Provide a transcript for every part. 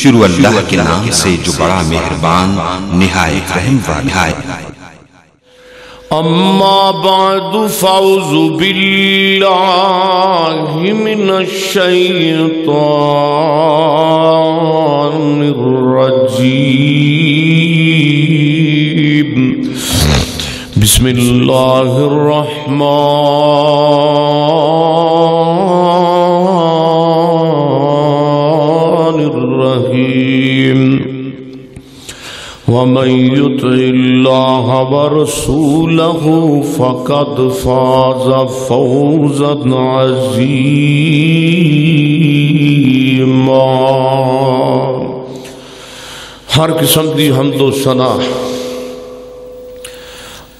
शुरू अल्लाह के नाम से जो बड़ा मेहरबान निहायत रहम वाला निहायत अम्मा बाद फौज बिल्लाहि मिनश्शैतानिर्रजीम बिस्मिल्लाहिर्रहमानिर्रहीम वमन युति अल्लाह वरसूलह फकद फाज फौजन अजीमा हर किस्म की हमदो सना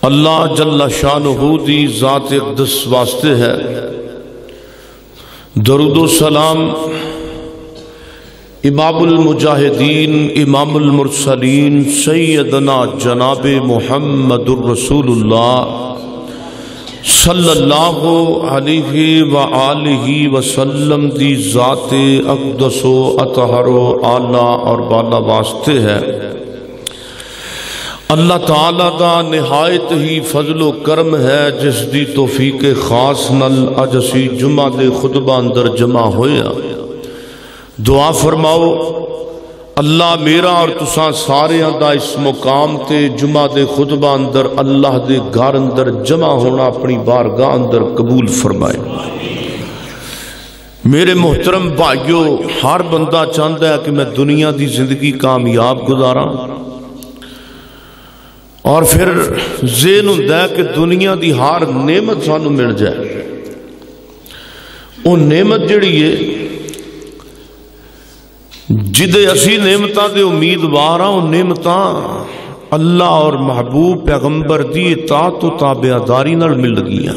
अल्लाह जल्ला शानहू दी ज़ात अकदस वास्ते है। दरुदो सलाम, इमामुल मुजाहिदीन, इमामुल मुरसलीन, सैयदना जनाब मुहम्मदुर रसूलुल्लाह सल्लल्लाहु अलैहि व आलिहि वसल्लम दी ज़ात अकदसो अतहरो आला और बाला वास्ते है। अल्लाह ताला का निहायत ही फजलो करम है जिस दी तोफीक खास नल अज असी जुमा दे खुतबा अंदर जमा होया। दुआ फरमाओ, अल्लाह मेरा और तुसा सारे का इस मुकाम ते जुमा दे खुतबा अंदर अल्लाह दे घर अंदर जमा होना अपनी बारगाह अंदर कबूल फरमाए। मेरे मोहतरम भाइयों, हर बंदा चाहता है कि मैं दुनिया की ज़िंदगी कामयाब गुजारा। और फिर जेन होंगे कि दुनिया की हर नेमत सू मिल जाए। वो नेमत जड़ी है, जिदे असी नेमत के उम्मीदवार हाँ नेमत अल्लाह और महबूब पैगंबर की तात तो ताबेदारी मिल गई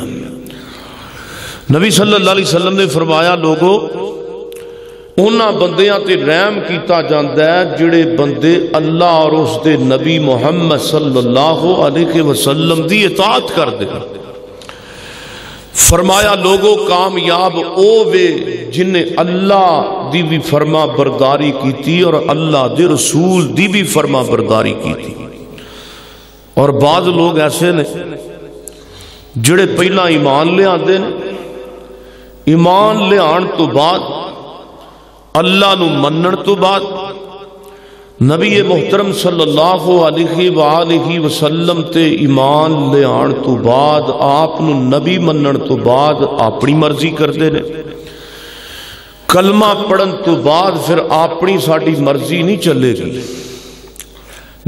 नबी सल्लल्लाहु अलैहि ने फरमाया, लोगो उन्होंने बंदियाँ ते रहम किया जाता है जिड़े बंदे अल्लाह और उसके नबी मुहम्मद सल्लल्लाहु अलैहि वसल्लम की इतात करते फरमाया, लोगो, कामयाब ओ वे जिन्हें अल्लाह दी भी फरमा बरदारी की और अल्लाह के रसूल दी भी फरमा बरदारी की और बाद लोग ऐसे ने जिड़े पहला ईमान लिया ईमान लिया तो बाद अल्लाह मनन तो बाद नबी मोहतरम सल्लल्लाहु अलैहि वालैहि वसल्लम ते ईमान ले आन तो बाद, आप नबी मनन तो बाद अपनी मर्ज़ी करते ने। कलमा पढ़न तो बाद, फिर अपनी साड़ी मर्ज़ी नहीं चलेगी।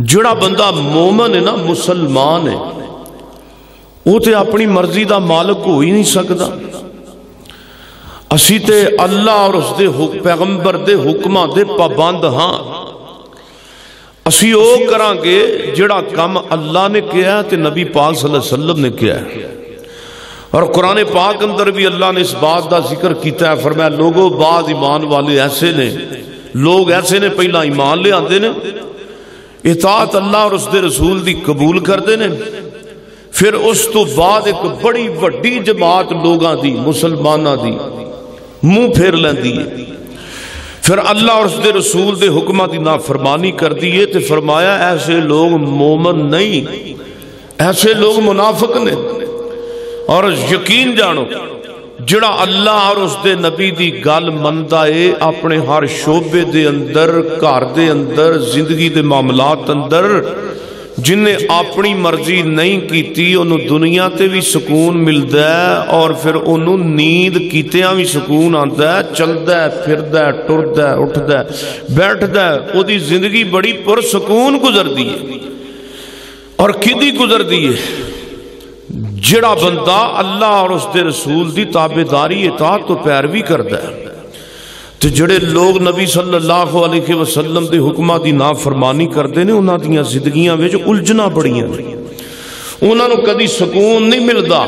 जड़ा बंदा मोमन है ना, मुसलमान है वो तो अपनी मर्ज़ी का मालक हो ही नहीं सकता असी ते अल्लाह और उसके पैगंबर के हुक्म के पाबंद हाँ। असी जड़ा कम अल्लाह ने किया तो नबी पाक सल्लम ने किया और कुरान पाक अंदर भी अल्लाह ने इस बात का ज़िक्र किया है, फरमाया, लोगों, बाद ईमान वाले ऐसे ने, लोग ऐसे ने, पहला ईमान ले आते ने इतात अल्लाह और उसके रसूल की कबूल करते हैं फिर उस तो बाद एक बड़ी वड्डी जमात लोगों की मुसलमाना की मुँह फेर लेंदी है। फिर अल्लाह और उसके रसूल के हुक्म की नाफरमानी कर दी है तो फरमाया, ऐसे लोग मोमन नहीं। ऐसे लोग मुनाफिक ने। और यकीन जानो जड़ा अल्लाह और उसके नबी की गल मनता है, अपने हर शोबे के अंदर, घर के अंदर, ज़िंदगी के मामलात अंदर जिन्हें अपनी मर्ज़ी नहीं की दुनिया ते भी सुकून मिलता है और फिर उन्होंने नींद कितिया भी सुकून आता है। चलता है टुरद उठद बैठद ज़िंदगी बड़ी पुरसकून गुजरती है। और कि गुजरती है? जड़ा बंदा अल्लाह और उसके रसूल की ताबेदारी इतात तो पैरवी करता है। तो जड़े लोग नबी सल्लल्लाहु अलैहि वसल्लम के हुक्म की ना नाफरमानी करते हैं उन्होंने ज़िंदगी में उलझना पड़िया उन्होंने कभी सुकून नहीं मिलता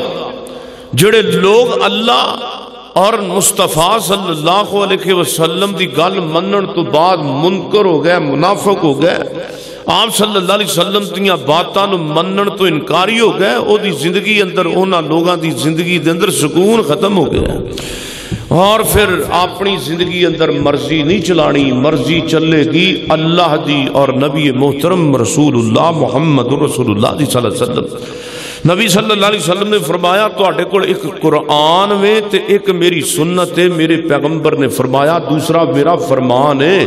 जड़े लोग अल्लाह और मुस्तफ़ा सल्लाह अलखे वसलम की गल मन तो बाद मुनकर हो गए, मुनाफक हो गए, आप सल्ला वसलम दातों मन तो इनकारी हो गए वो ज़िंदगी अंदर उन्होंने लोगों की ज़िंदगी अंदर सुकून खत्म हो गया। और फिर अपनी ज़िंदगी अंदर मर्ज़ी नहीं चलानी, मर्ज़ी चलेगी अल्लाह की और नबी मोहतरम रसूलुल्लाह मुहम्मद रसूलुल्लाह जी सल्लम नबी सल्लल्लाहु अलैहि वसल्लम ने फरमाया तो को एक कुरान वे ते एक मेरी सुन्नत है, मेरे पैगंबर ने फरमाया, दूसरा मेरा फरमान है।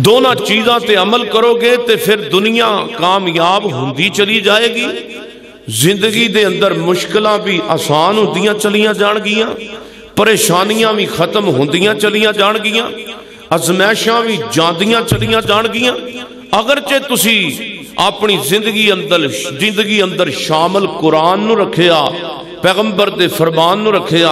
दोनों चीजा ते अमल करोगे तो फिर दुनिया कामयाब होंगी चली जाएगी। ज़िंदगी के अंदर मुश्किल भी आसान होंगे चलिया जा ਪਰੇਸ਼ਾਨੀਆਂ ਵੀ ਖਤਮ ਹੁੰਦੀਆਂ ਚਲੀਆਂ ਜਾਣਗੀਆਂ ਅਜ਼ਮੈਸ਼ਾਂ ਵੀ ਜਾਂਦੀਆਂ ਚਲੀਆਂ ਜਾਣਗੀਆਂ ਅਗਰ ਜੇ ਤੁਸੀਂ ਆਪਣੀ ਜ਼ਿੰਦਗੀ ਅੰਦਰ ਜ਼ਿੰਦਗੀ ਅੰਦਰ ਸ਼ਾਮਲ ਕੁਰਾਨ ਨੂੰ ਰੱਖਿਆ ਪੈਗੰਬਰ ਦੇ ਫਰਮਾਨ ਨੂੰ ਰੱਖਿਆ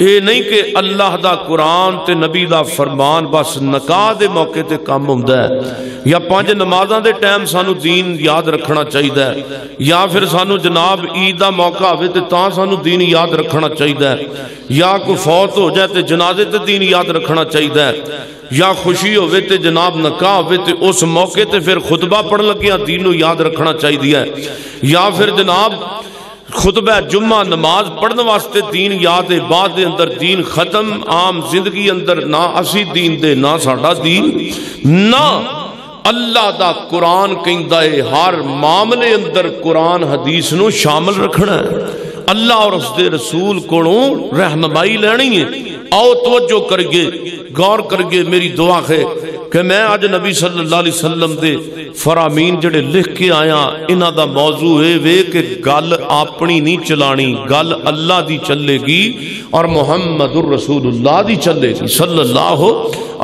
ਇਹ ਨਹੀਂ ਕਿ ਅੱਲਾਹ ਦਾ ਕੁਰਾਨ ਤੇ ਨਬੀ ਦਾ ਫਰਮਾਨ ਬਸ ਨਕਾਹ ਦੇ ਮੌਕੇ ਤੇ ਕੰਮ ਹੁੰਦਾ ਹੈ ਜਾਂ ਪੰਜ ਨਮਾਜ਼ਾਂ ਦੇ ਟਾਈਮ ਸਾਨੂੰ ਦੀਨ ਯਾਦ ਰੱਖਣਾ ਚਾਹੀਦਾ ਹੈ ਜਾਂ ਫਿਰ ਸਾਨੂੰ ਜਨਾਬ ਈਦ ਦਾ ਮੌਕਾ ਹੋਵੇ ਤੇ ਤਾਂ ਸਾਨੂੰ ਦੀਨ ਯਾਦ ਰੱਖਣਾ ਚਾਹੀਦਾ ਹੈ ਜਾਂ ਕੋਈ ਫੌਤ ਹੋ ਜਾਏ ਤੇ ਜਨਾਜ਼ੇ ਤੇ ਦੀਨ ਯਾਦ ਰੱਖਣਾ ਚਾਹੀਦਾ ਹੈ ਜਾਂ ਖੁਸ਼ੀ ਹੋਵੇ ਤੇ ਜਨਾਬ ਨਕਾਹ ਹੋਵੇ ਤੇ ਉਸ ਮੌਕੇ ਤੇ ਫਿਰ ਖੁਤਬਾ ਪੜਨ ਲੱਗਿਆ ਦੀਨ ਨੂੰ ਯਾਦ ਰੱਖਣਾ ਚਾਹੀਦੀ ਹੈ ਜਾਂ ਫਿਰ ਜਨਾਬ खुतबा जुम्मा नमाज़ पढ़ने वास्ते दीन याद है बाद दे अंदर दीन खत्म, आम ज़िंदगी अंदर ना असी दीन दे, ना साडा दीन, ना अल्लाह दा कुरान कहता है, हर मामले अंदर कुरान हदीस नु शामिल रखना है। अल्लाह और उसके रसूल को रहनुमाई लेनी है। आओ तवज्जो करिए, गौर करिए, मेरी दुआ है कि मैं अज नबी सल्लल्लाहु अलैहि वसल्लम दे फरामीन जड़े लिख के आया, इन्हों का मौजू ये वे कि गल अपनी नहीं चलानी, गल अल्लाह दी चलेगी और मुहम्मद रसूलुल्लाह दी चलेगी। सल्लल्लाहु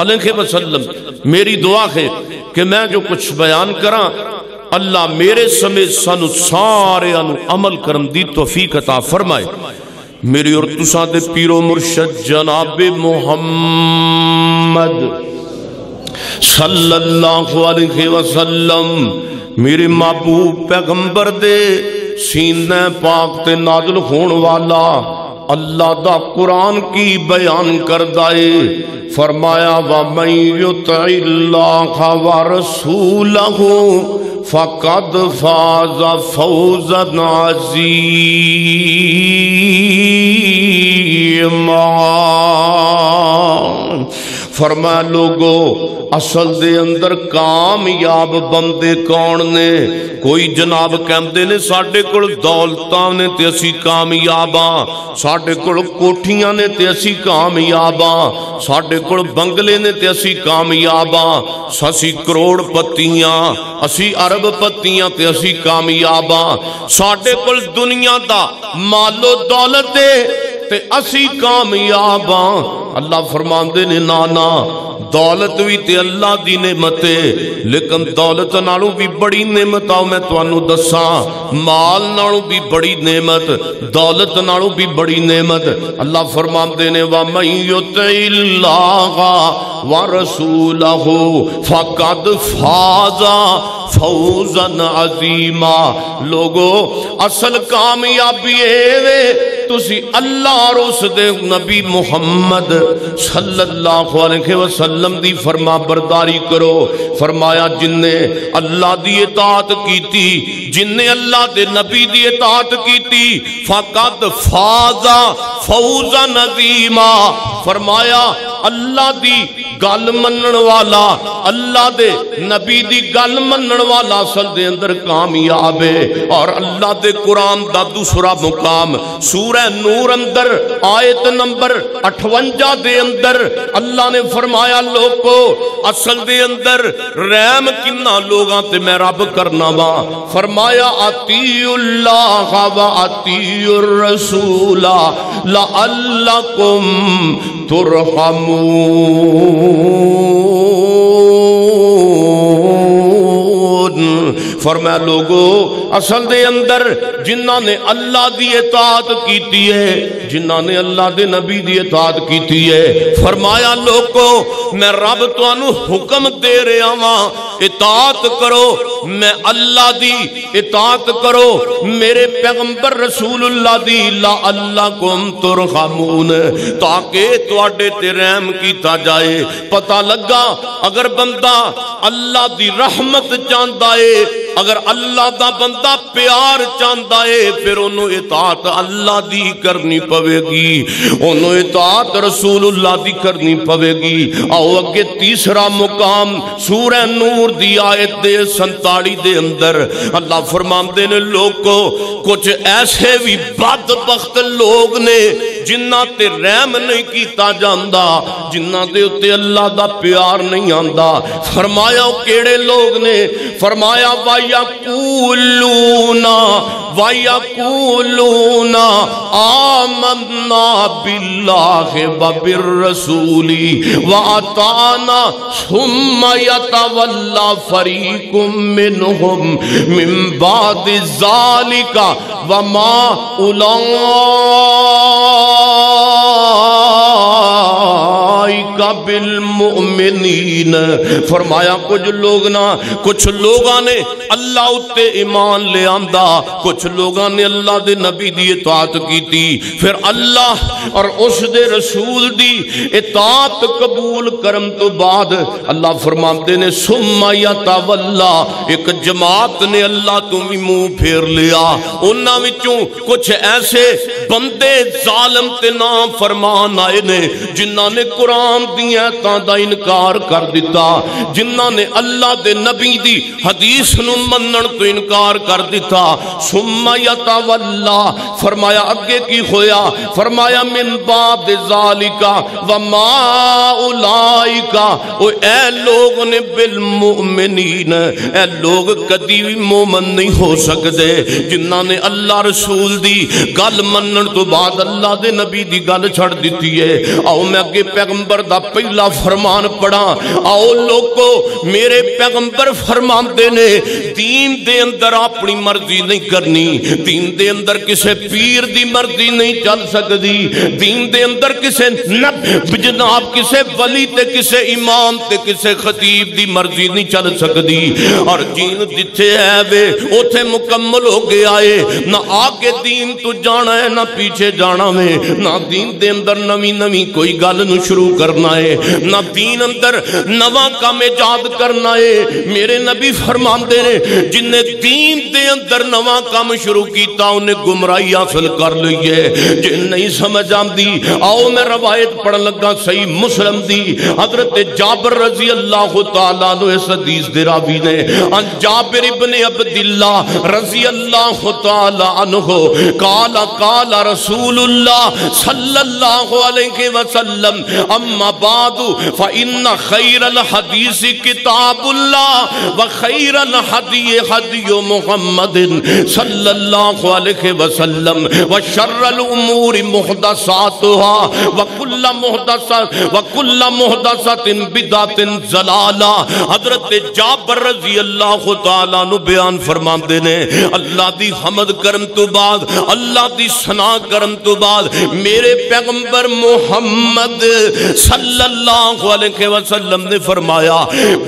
अलैहि वसल्लम, मेरी दुआ है कि मैं जो कुछ बयान करा, अल्लाह मेरे समेत सानू सारे अमल करन दी तौफीक अता फरमाए। मेरी और तुसा दे पीरो मुर्शद जनाबे मोहम्मद सल्लल्लाहु अलैहि वसल्लम, मेरे महबूब पैगंबर दे, सीने पाक ते नाजुल होने वाला अल्लाह दा कुरान की बयान करदा है। फरमाया, व मैं युतिल्लाह व रसूलहु, फकद फाज फौजन अजीमा। फरमा लोगो असल दे अंदर कामयाब बंदे कौन ने कोई जनाब कहते ने साडे कोल दौलतां ने ते असी कामयाब हाँ कोल कोठियाँ ने ते असी कामयाब हाँ साडे कोल बंगले ने ते असी कामयाब हाँ असी करोड़पतियाँ असी अरबपतियाँ ते असी कामयाब हाँ साडे कोल दुनिया दा मालो दौलत है ते असी कामयाब हाँ अल्लाह फरमाते ने ना ना दौलत भी ते अल्लाह दी नेमत है, लेकिन दौलत नालों भी बड़ी नेमत आओ, मैं तुहानू दसा माल नालों भी बड़ी नेमत, दौलत नालों भी बड़ी नेमत। अल्लाह फरमाते ने, वा मईयुतिल्लाह व रसूलहु, फकद फाजा फौजन अजीमा। लोगो, असल कामयाबी अल्लाह और नबी मुहम्मद सल्लल्लाहु दी फरमा बरदारी करो। फरमाया अल्लाह दी इतात जिन्ने अल्लाह दे नबी दी इतात फकत फाजा फौजा फरमाया, अल्लाह दी गल वाला, अल्लाह दे नबी गल वाला असल अंदर कामयाब है। और अल्लाह दे कुरान दा दूसरा मुकाम, सूरह नूर अंदर, आयत नंबर 58 दे अंदर। अल्लाह ने फरमाया लोको असल दे अंदर रहम किन्ना लोगां ते मैं रब करना वा। फरमाया, अतीउल्लाह व अतीउर रसूला ला अल्लाकुम तुरहमून। फरमा लोगो, असल दे अंदर जिन्ना ने अल्लाह की इतात की है जिन्ना ने अल्लाह के नबी की इतात की है, फरमाया, लोगो, मैं रब तुम हुक्म दे रहा वा इतात करो, मैं अल्लाह की इतात करो, मेरे पैगंबर रसूल अल्लाह दी, ला अल्लाह कुम तुर खामून ताकि ते रहम किया जाए। पता लगा, अगर बंदा अल्लाह की रहमत चाहता है अगर अल्लाह का बंदा प्यार चाहता है, फिर ओनू इतात अल्लाह की करनी पवेगी। ओनू इतात रसूल अल्लाह की करनी पवेगी। आओ अगे तीसरा मुकाम सूर नूर की आयत दे संताली दे अंदर। अल्लाह फरमाते ने, लोग, कुछ ऐसे भी बद लोग ने जिन्ना ते रहम नहीं किया जाता जिन्ना के उत्ते अल्लाह का प्यार नहीं आता फरमाया केड़े लोग ने? फरमाया वाइया कूलूना वाइया कूलूना आमना बिल्ला हे बबिर रसूली वाताना सुमयता वल्ला फरी कुम मिम बाद जालिका वमा उला व उलाइका बिल फरमाया, कुछ लोग ना, कुछ लोगों ने अल्लाह उत्ते ईमान ले आंदा, कुछ लोगों ने अल्लाह दे नबी दी इताअत की फिर अल्लाह और उस दे रसूल दी इताअत कबूल करम तो बाद अल्लाह फरमाते ने, सुम्मा या तावल्ला एक जमात ने अल्लाह तो भी मुँह फेर लिया। उन्हां विचों कुछ ऐसे बंदे जालम ते ना फरमान आए ने, जिन्हां ने कुरान दी आयतां दा इनकार कर दिता। जिन्हां ने अल्लाह दे नबी दी हदीस नु तो इनकार कर दिता। सुम्मा यतवल्ला, फरमाया अगे की होया? फरमाया, मिन बाद जालिका व मा उलाइका। ओ ए लोग ने बिल मुमिनीन ए लोग कदी भी मोमन नहीं हो सकते जिन्हां ने अल्लाह रसूल दी गल मनण तो बाद अल्लाह दे नबी दी गल छड़ दी है। आओ, मैं अगे पैगंबर दा पहला फरमान पढ़ा। आओ लोको मेरे पैगंबर फरमाते ने, दीन दे अंदर अपनी मर्ज़ी नहीं करनी। दीन दे अंदर किसे पीर दी मर्ज़ी नहीं चल सकती दीन दे अंदर किसे जनाब, किसे वली ते किसे इमाम ते किसे खतीब दी मर्ज़ी नहीं चल सकती और दीन जिथे है वे, उथे मुकम्मल हो गया है। ना आगे दीन तू जाना है, ना पीछे जाना वे ना दीन दे अंदर नवी नवी कोई गल नु शुरू करना है। ना दीन अंदर नवा काम इजाद करना है। मेरे नबी फरमाते ने जिन्हें दीन दे अंदर नवा काम शुरू किया उन्हें गुमराही हासिल कर ली है। जे नहीं समझ आती आओ मैं रवायत पढ़ लगा सही मुस्लिम दी। हज़रत जाबर रज़ी अल्लाह तआला नु इस हदीस दे रावी ने जाबिर इब्ने अब्दुल्ला रज़ी अल्लाह तआला अन्हु काला काला रसूलुल्लाह सल्लल्लाहु अलैहि वसल्लम अम्मा बादु फ इन्न खैरल हदीस किताबुल्लाह व खैरल हदी हदी मुहम्मदिन सल्लल्लाहु अलैहि वसल्लम व शर्रल उमूर मुहदसातुहा व कुल्ल मुहदसा व कुल्ल मुहदसतिन बिदातिन जलाला हज़रत जाबर रज़ी अल्लाह तआला नु बयान फरमाते ने अल्लाह दी हमद करन तो बाद अल्लाह दी सना करन तो बाद मेरे मोहम्मद सल्लल्लाहु अलैहि वसल्लम ने फरमाया,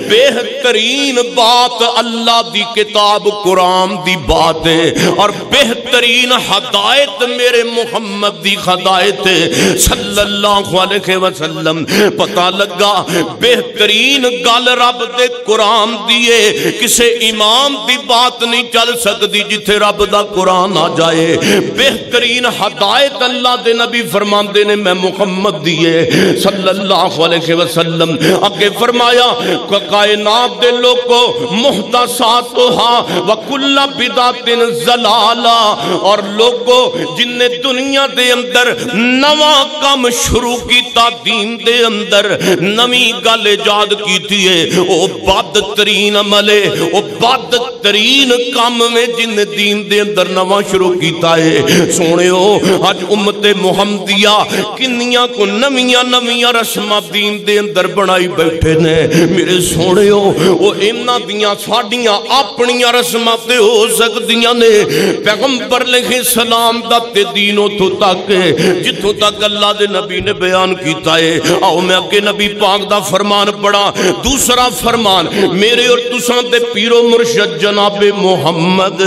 बेहतरीन बात अल्लाह दी किताब कुरान दी बात है और बेहतरीन हदायत मेरे मोहम्मद दी हदायत। है सल्लल्लाहु अलैहि वसल्लम, पता लगा, बेहतरीन गल रब दे कुरान दी है किसे इमाम दी बात नहीं चल सकती जिथे रब दा कुरान आ जाए। बेहतरीन हदायत अल्लाह दे नबी फरमाते ने मैं मुहम्मद दी है अगे फरमाया कायनात दे लोको मुहदसातुहा व कुल्ला बिदातिन जलाला। और लोगो दुनिया अंदर नवा शुरू किया दीन अंदर नवी गल की है। अमल है में जिन दीन अंदर नवा शुरू किया है। अज उम्मते मुहम्मदिया किन्नियाँ को नविया नविया दिया रस्म दीन के अंदर बनाई बैठे ने। मेरे सोने वो अपन रस्म तो हो सकती ने। पैगंबर लिखे सलाम दत्ते दीनों उतो तक जितों तक अल्लाह के नबी ने बयान किया है। आओ मैं अगे नबी पाग का फरमान पढ़ा। दूसरा फरमान, मेरे और तुसा के पीरो मुरशद जनाबे मुहम्मद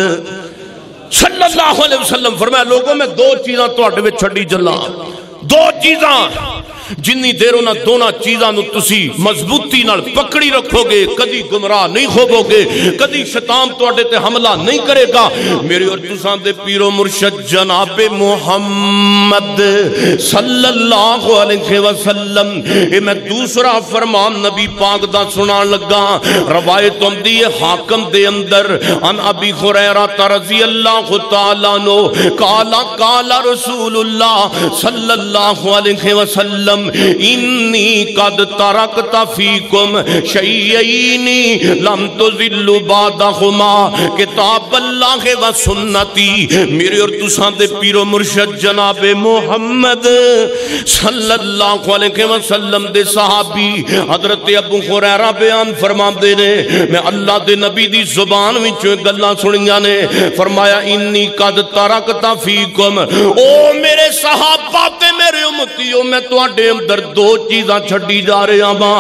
सल्लल्लाहु अलैहि वसल्लम फरमाया, लोगों, मैं दो चीज़ा तो छी चला दो चीज़ा। जिनी देर उन्होंने दोनों चीज़ों मजबूती पकड़ी रखोगे कभी गुमराह नहीं होवोगे कभी शतान थोड़े हमला नहीं करेगा। मेरे और तुसा दे पीरो मुर्शद जनाबे मुहम्मद ये मैं दूसरा फरमान नबी पाक सुना लगा। रवायत है, हाकम दे अंदर, अन अबी अल्लाह काला काला सल्लल्लाहु अलैहि वसल्लम कुम इन्नी कद तरक तफी कुम लम तो किताब अल्लाह व सुन्नती। मेरे और तुसा दे पीरो मुर्शद जनाबे मोहम्मद सल्लल्लाहु अलैहि वसल्लम दे सहाबी, हज़रत अबू हुरैरा बयान ने, मैं अल्लाह दे नबी दी ज़ुबान गल्ला ने, फरमाया, इन्नी कद तरक ओ मेरे सहाबा ते मेरे मैं तुहाडे अंदर दो चीजा छी जा रहा वा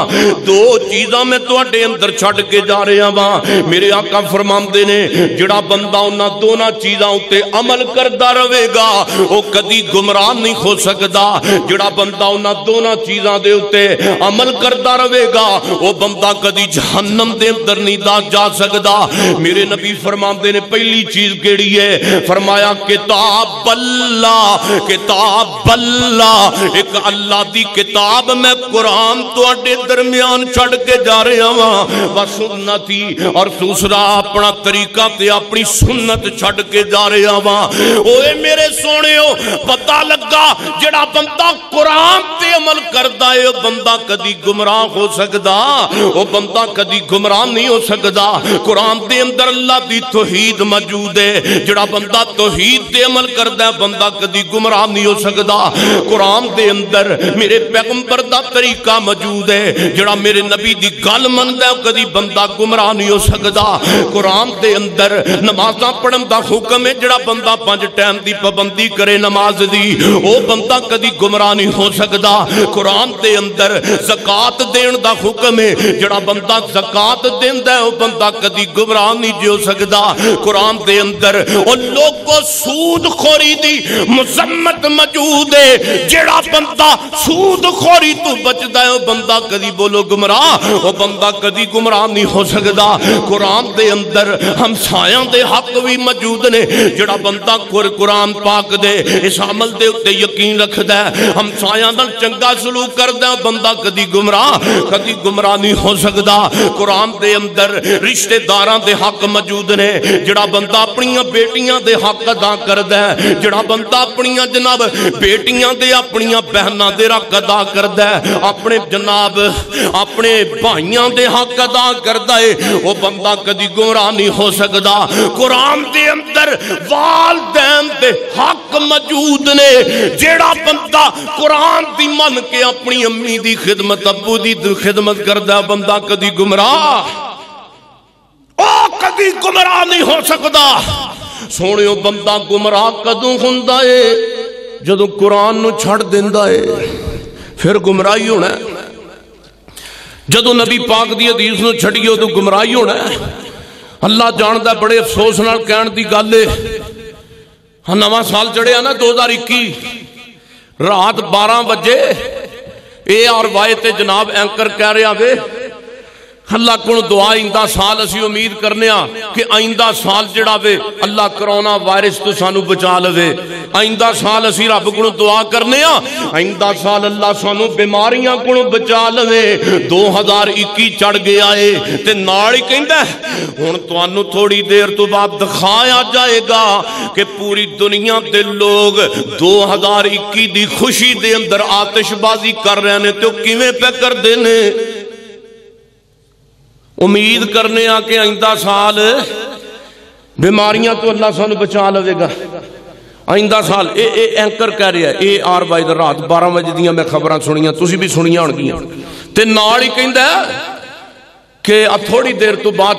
दो चीजा मैं थोड़े अंदर छड़ के जा रहा वा मेरे आका फरमाते ने जोड़ा बंदा उन्होंने दोनों चीजा उ अमल करता रहेगा वह कभी गुमराह नहीं हो सकता जोड़ा बंदा उन्होंने दोनों चीजा के उ अमल करता रहेगा वह बंदा कभी जहनम के अंदर नहीं दस जा सकता मेरे नबी फरमाते ने पहली चीज़ केड़ी है फरमाया किताब बल्ला किताब बल्ला एक अल्लाह की किताब मैं कुरान थोड़े दरमियान छड़ के जा रहा वहाँ व सुन्नति और दूसरा अपना तरीका ते अपनी सुन्नत छड़ के जा रहा वहाँ ओए मेरे सोने पता लगा जड़ा बंदा कुरान ते अमल करता है बंदा कदी गुमराह हो सकता वो बंदा कदी गुमराह नहीं हो सकता कुरान के अंदर अल्लाह की तोहीद मौजूद है। जड़ा बंदा तोहीद ते अमल करता है, बंदा कदी गुमराह नहीं हो सकता कुरान के अंदर मेरे पैगंबर का तरीका मौजूद है। जड़ा मेरे नबी की गल मनता कभी बंदा गुमराह नहीं हो सकता कुरान के अंदर नमाजा पढ़न का हुक्म है जड़ा बंदा पाँच टाइम की पाबंदी करे नमाज़ की वह बंदा कभी गुमराह नहीं हो सकता कुरान के अंदर जकात देने का हुक्म है जड़ा बंदा जकात देता है वह बंदा कभी गुमराह नहीं जो सकता कुरान के अंदर और लोगों सूदखोरी की मुसम्मत मौजूद है जड़ा बंदा सूद सूद खोरी तू बचता है बंदा कभी बोलो गुमराह वह बंदा कभी गुमराह नहीं हो सकता कुरान के अंदर हमसाया के हक भी मौजूद ने, जोड़ा बंदा कुर कुरान पाक दे, इस अमल के उत्ते यकीन रखता है। हमसाया चंगा सलूक करता बंदा कभी गुमराह कभी गुमराह नहीं हो सकता कुरान के अंदर रिश्तेदार के हक मौजूद ने, जोड़ा बंदा अपन बेटिया के हक अदा करता है, जोड़ा बंदा अपन जनाब बेटिया के अपन बहनों के हक अदा कर अपने जनाब, अपने भाइयों के हक अदा करता है वह बंदा कभी गोरा नहीं हो सकता कुरान के अंदर वाल दैन के हक मौजूद ने, जेड़ा बंदा कुरान की मन के अपनी अम्मी की खिदमत अबू की खिदमत करता बंदा कभी गुमराह कभी गुमराह नहीं हो सकता सोने बंदा गुमराह कदों हों? जो कुरान छड़ दिता है। फिर गुमराही होना जो नबी पाक की अदीस न छड़िए उदो तो गुमराही होना अल्लाह जानता बड़े अफसोस न कहने की गल है, हाँ, नवा साल चढ़िया ना दो हज़ार इक्की। रात बारह बजे ए आर वाए ते जनाब एंकर कह रहा वे अल्लाह को दुआ आइंदा साल असं उम्मीद करने कि आइंदा साल जड़ा वे, अल्लाह करोना वायरस तो सू बचा लवे। आइंदा साल असं रब को दुआ करने आइंदा साल अल्लाह सू बीमारियाँ को बचा लवे। दो हज़ार इक्की चढ़ गया है तो नाल ही कहता हूँ तू थोड़ी देर तो बाद दिखाया जाएगा कि पूरी दुनिया के लोग दो हज़ार इक्की खुशी के अंदर आतिशबाजी कर रहे हैं तो किमें पे करते हैं उम्मीद करने आ कि साल बीमारियाँ तो अल्लाह सानू बचा लवेगा। आईदा साल ए, ए एंकर कह रहा है ए आर वाई रात बारह बजे दिन मैं खबर सुनिया तुम भी सुनिया हो ही कहता कि थोड़ी देर तो बाद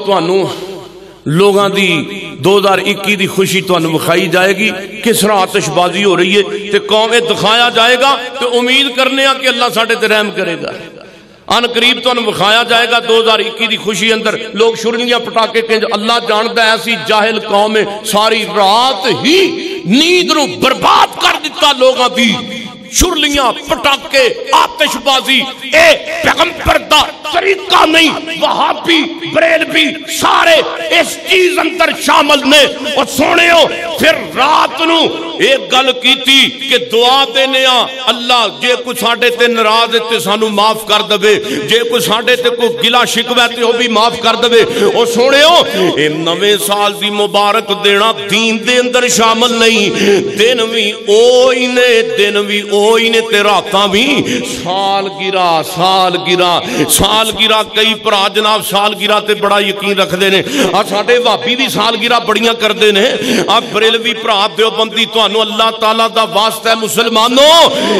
लोगों की दो हज़ार इक्की की खुशी तुम विखाई जाएगी किस तरह आतिशबाजी हो रही है तो कौम दिखाया जाएगा तो उम्मीद करने कि अल्लाह साढ़े ते रहम करेगा। अन करीब तुम विखाया जाएगा दो हज़ार इक्की की खुशी अंदर। लोग शुरू पटाके कहें अल्लाह जानता है, ऐसी जाहिल कौम सारी रात ही नींद बर्बाद कर दिता लोगों की चुरलियाँ पटाखे आतिशबाजी। ए पैगंबर का तरीका नहीं वहाँ भी ब्रेल भी सारे इस चीज़ अंदर शामिल ने। और सोने हो, फिर रात न एक गल की कि दुआ देने अल्लाह जे कुछ साढ़े ते नाराज़ है तो सानू माफ़ कर दे जे कुछ साढ़े ते को गिला शिकवा तो भी माफ़ कर दे और सोने ए नवे साल की मुबारक देना दीन दे अंदर शामिल नहीं। दिन भी ओ ही ने दिन भी ओ कोई ने ते रात भी साल गिरा साल गिरा। साल गिरा, कई भरा जनाब साल गिरा ते बड़ा यकीन रखते हैं साढ़े भाभी भी साल गिरा बड़िया करते हैं बरेलवी भरा प्योबंदी थानू अल्लाह तला का वास्ता है मुसलमानों।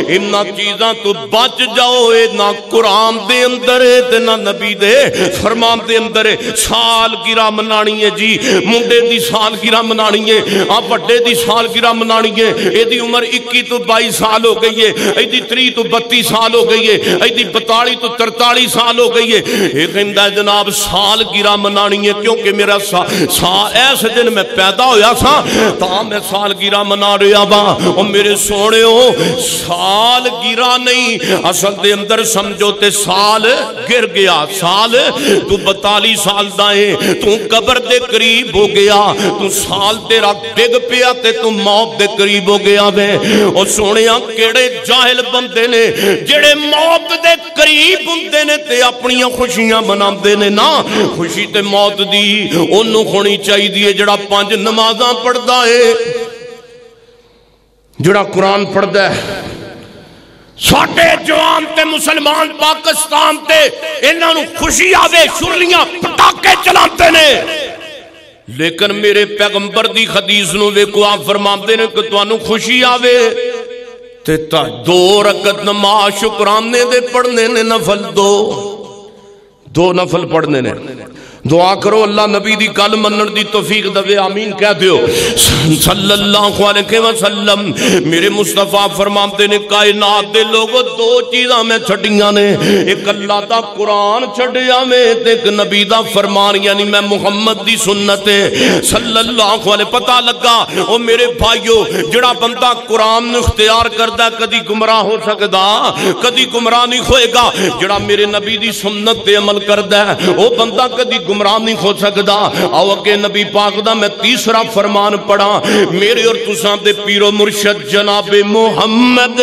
इन्होंने चीज़ों तो बच जाओ ना कुरान के अंदर है ना नबी दे फरमान के अंदर है साल गिरा मनानी जी, मुंडे की साल गिरा मनानी है, आ वे की साल गिरा मनानी है। यदि उम्र इक्की तो बई साल हो गई। गई है। ऐसी त्री तो बत्ती साल हो गई है। ऐसी बताली तो तरताली साल हो गई है। ये कहता जनाब साल गिरा मनानी है क्योंकि मेरा सा, सा ऐस दिन मैं पैदा होया सा ता मैं साल गिरा मना रहा वहाँ और मेरे सोने हो साल गिरा नहीं। असल के अंदर समझो ते साल गिर गया। साल तू बताली साल का है तू कबर के करीब हो गया। तू साल तेरा डिग पिया ते तू मौत के करीब हो गया वे। और सोने केड़ा ਕਿਹੜੇ ਜਾਹਿਲ ਬੰਦੇ ਨੇ ਜਿਹੜੇ ਮੌਤ ਦੇ ਕਰੀਬ ਹੁੰਦੇ ਨੇ ਤੇ ਆਪਣੀਆਂ ਖੁਸ਼ੀਆਂ ਮਨਾਉਂਦੇ ਨੇ ਨਾ ਖੁਸ਼ੀ ਤੇ ਮੌਤ ਦੀ ਉਹਨੂੰ ਹੋਣੀ ਚਾਹੀਦੀ ਹੈ ਜਿਹੜਾ ਪੰਜ ਨਮਾਜ਼ਾਂ ਪੜਦਾ ਏ ਜਿਹੜਾ ਕੁਰਾਨ ਪੜਦਾ ਹੈ ਸਾਡੇ ਜਵਾਨ ਤੇ ਮੁਸਲਮਾਨ ਪਾਕਿਸਤਾਨ ਤੇ ਇਹਨਾਂ ਨੂੰ ਖੁਸ਼ੀ ਆਵੇ ਸ਼ੁਰਲੀਆਂ ਪਟਾਕੇ ਚਲਾਉਂਦੇ ਨੇ ਲੇਕਿਨ ਮੇਰੇ ਪੈਗੰਬਰ ਦੀ ਹਦੀਸ ਨੂੰ ਵੇਖੋ ਆਪ ਫਰਮਾਉਂਦੇ ਨੇ ਕਿ ਤੁਹਾਨੂੰ ਖੁਸ਼ੀ ਆਵੇ ਤੇ ਤਾਂ ਦੋ ਰਕਤ ਨਮਾਜ਼ ਸ਼ੁਕਰਾਨੇ ਦੇ ਪੜਨੇ ਨੇ ਨਫਲ ਦੋ ਦੋ ਨਫਲ ਪੜਨੇ ਨੇ दुआ करो अल्लाह नबी दी गल मनन दी तौफीक दवे, आमीन कह अलैहि वसल्लम, मेरे मुस्तफ़ा फरमाते ने, कायनात दे लोगो, दो चीजां मैं छड़ियाँ ने। एक अल्लाह दा कुरान छड़िया मैं एक नबी दा फरमान, यानी मैं मुहम्मद दी सुन्नत है सल्लल्लाहु अलैहि, पता लगा, ओ मेरे भाइयों, जेड़ा बंदा कुरान इख्तियार करदा कदी गुमराह हो सकदा, कदी गुमराह नहीं होएगा। जेड़ा मेरे नबी दी सुन्नत ते अमल करदा है ओ बंदा कदी गुमराह नहीं हो सकता आओ अगे नबी पाक दा मैं तीसरा फरमान पढ़ा। मेरे और तुसा दे पीरो मुर्शद जनाबे मोहम्मद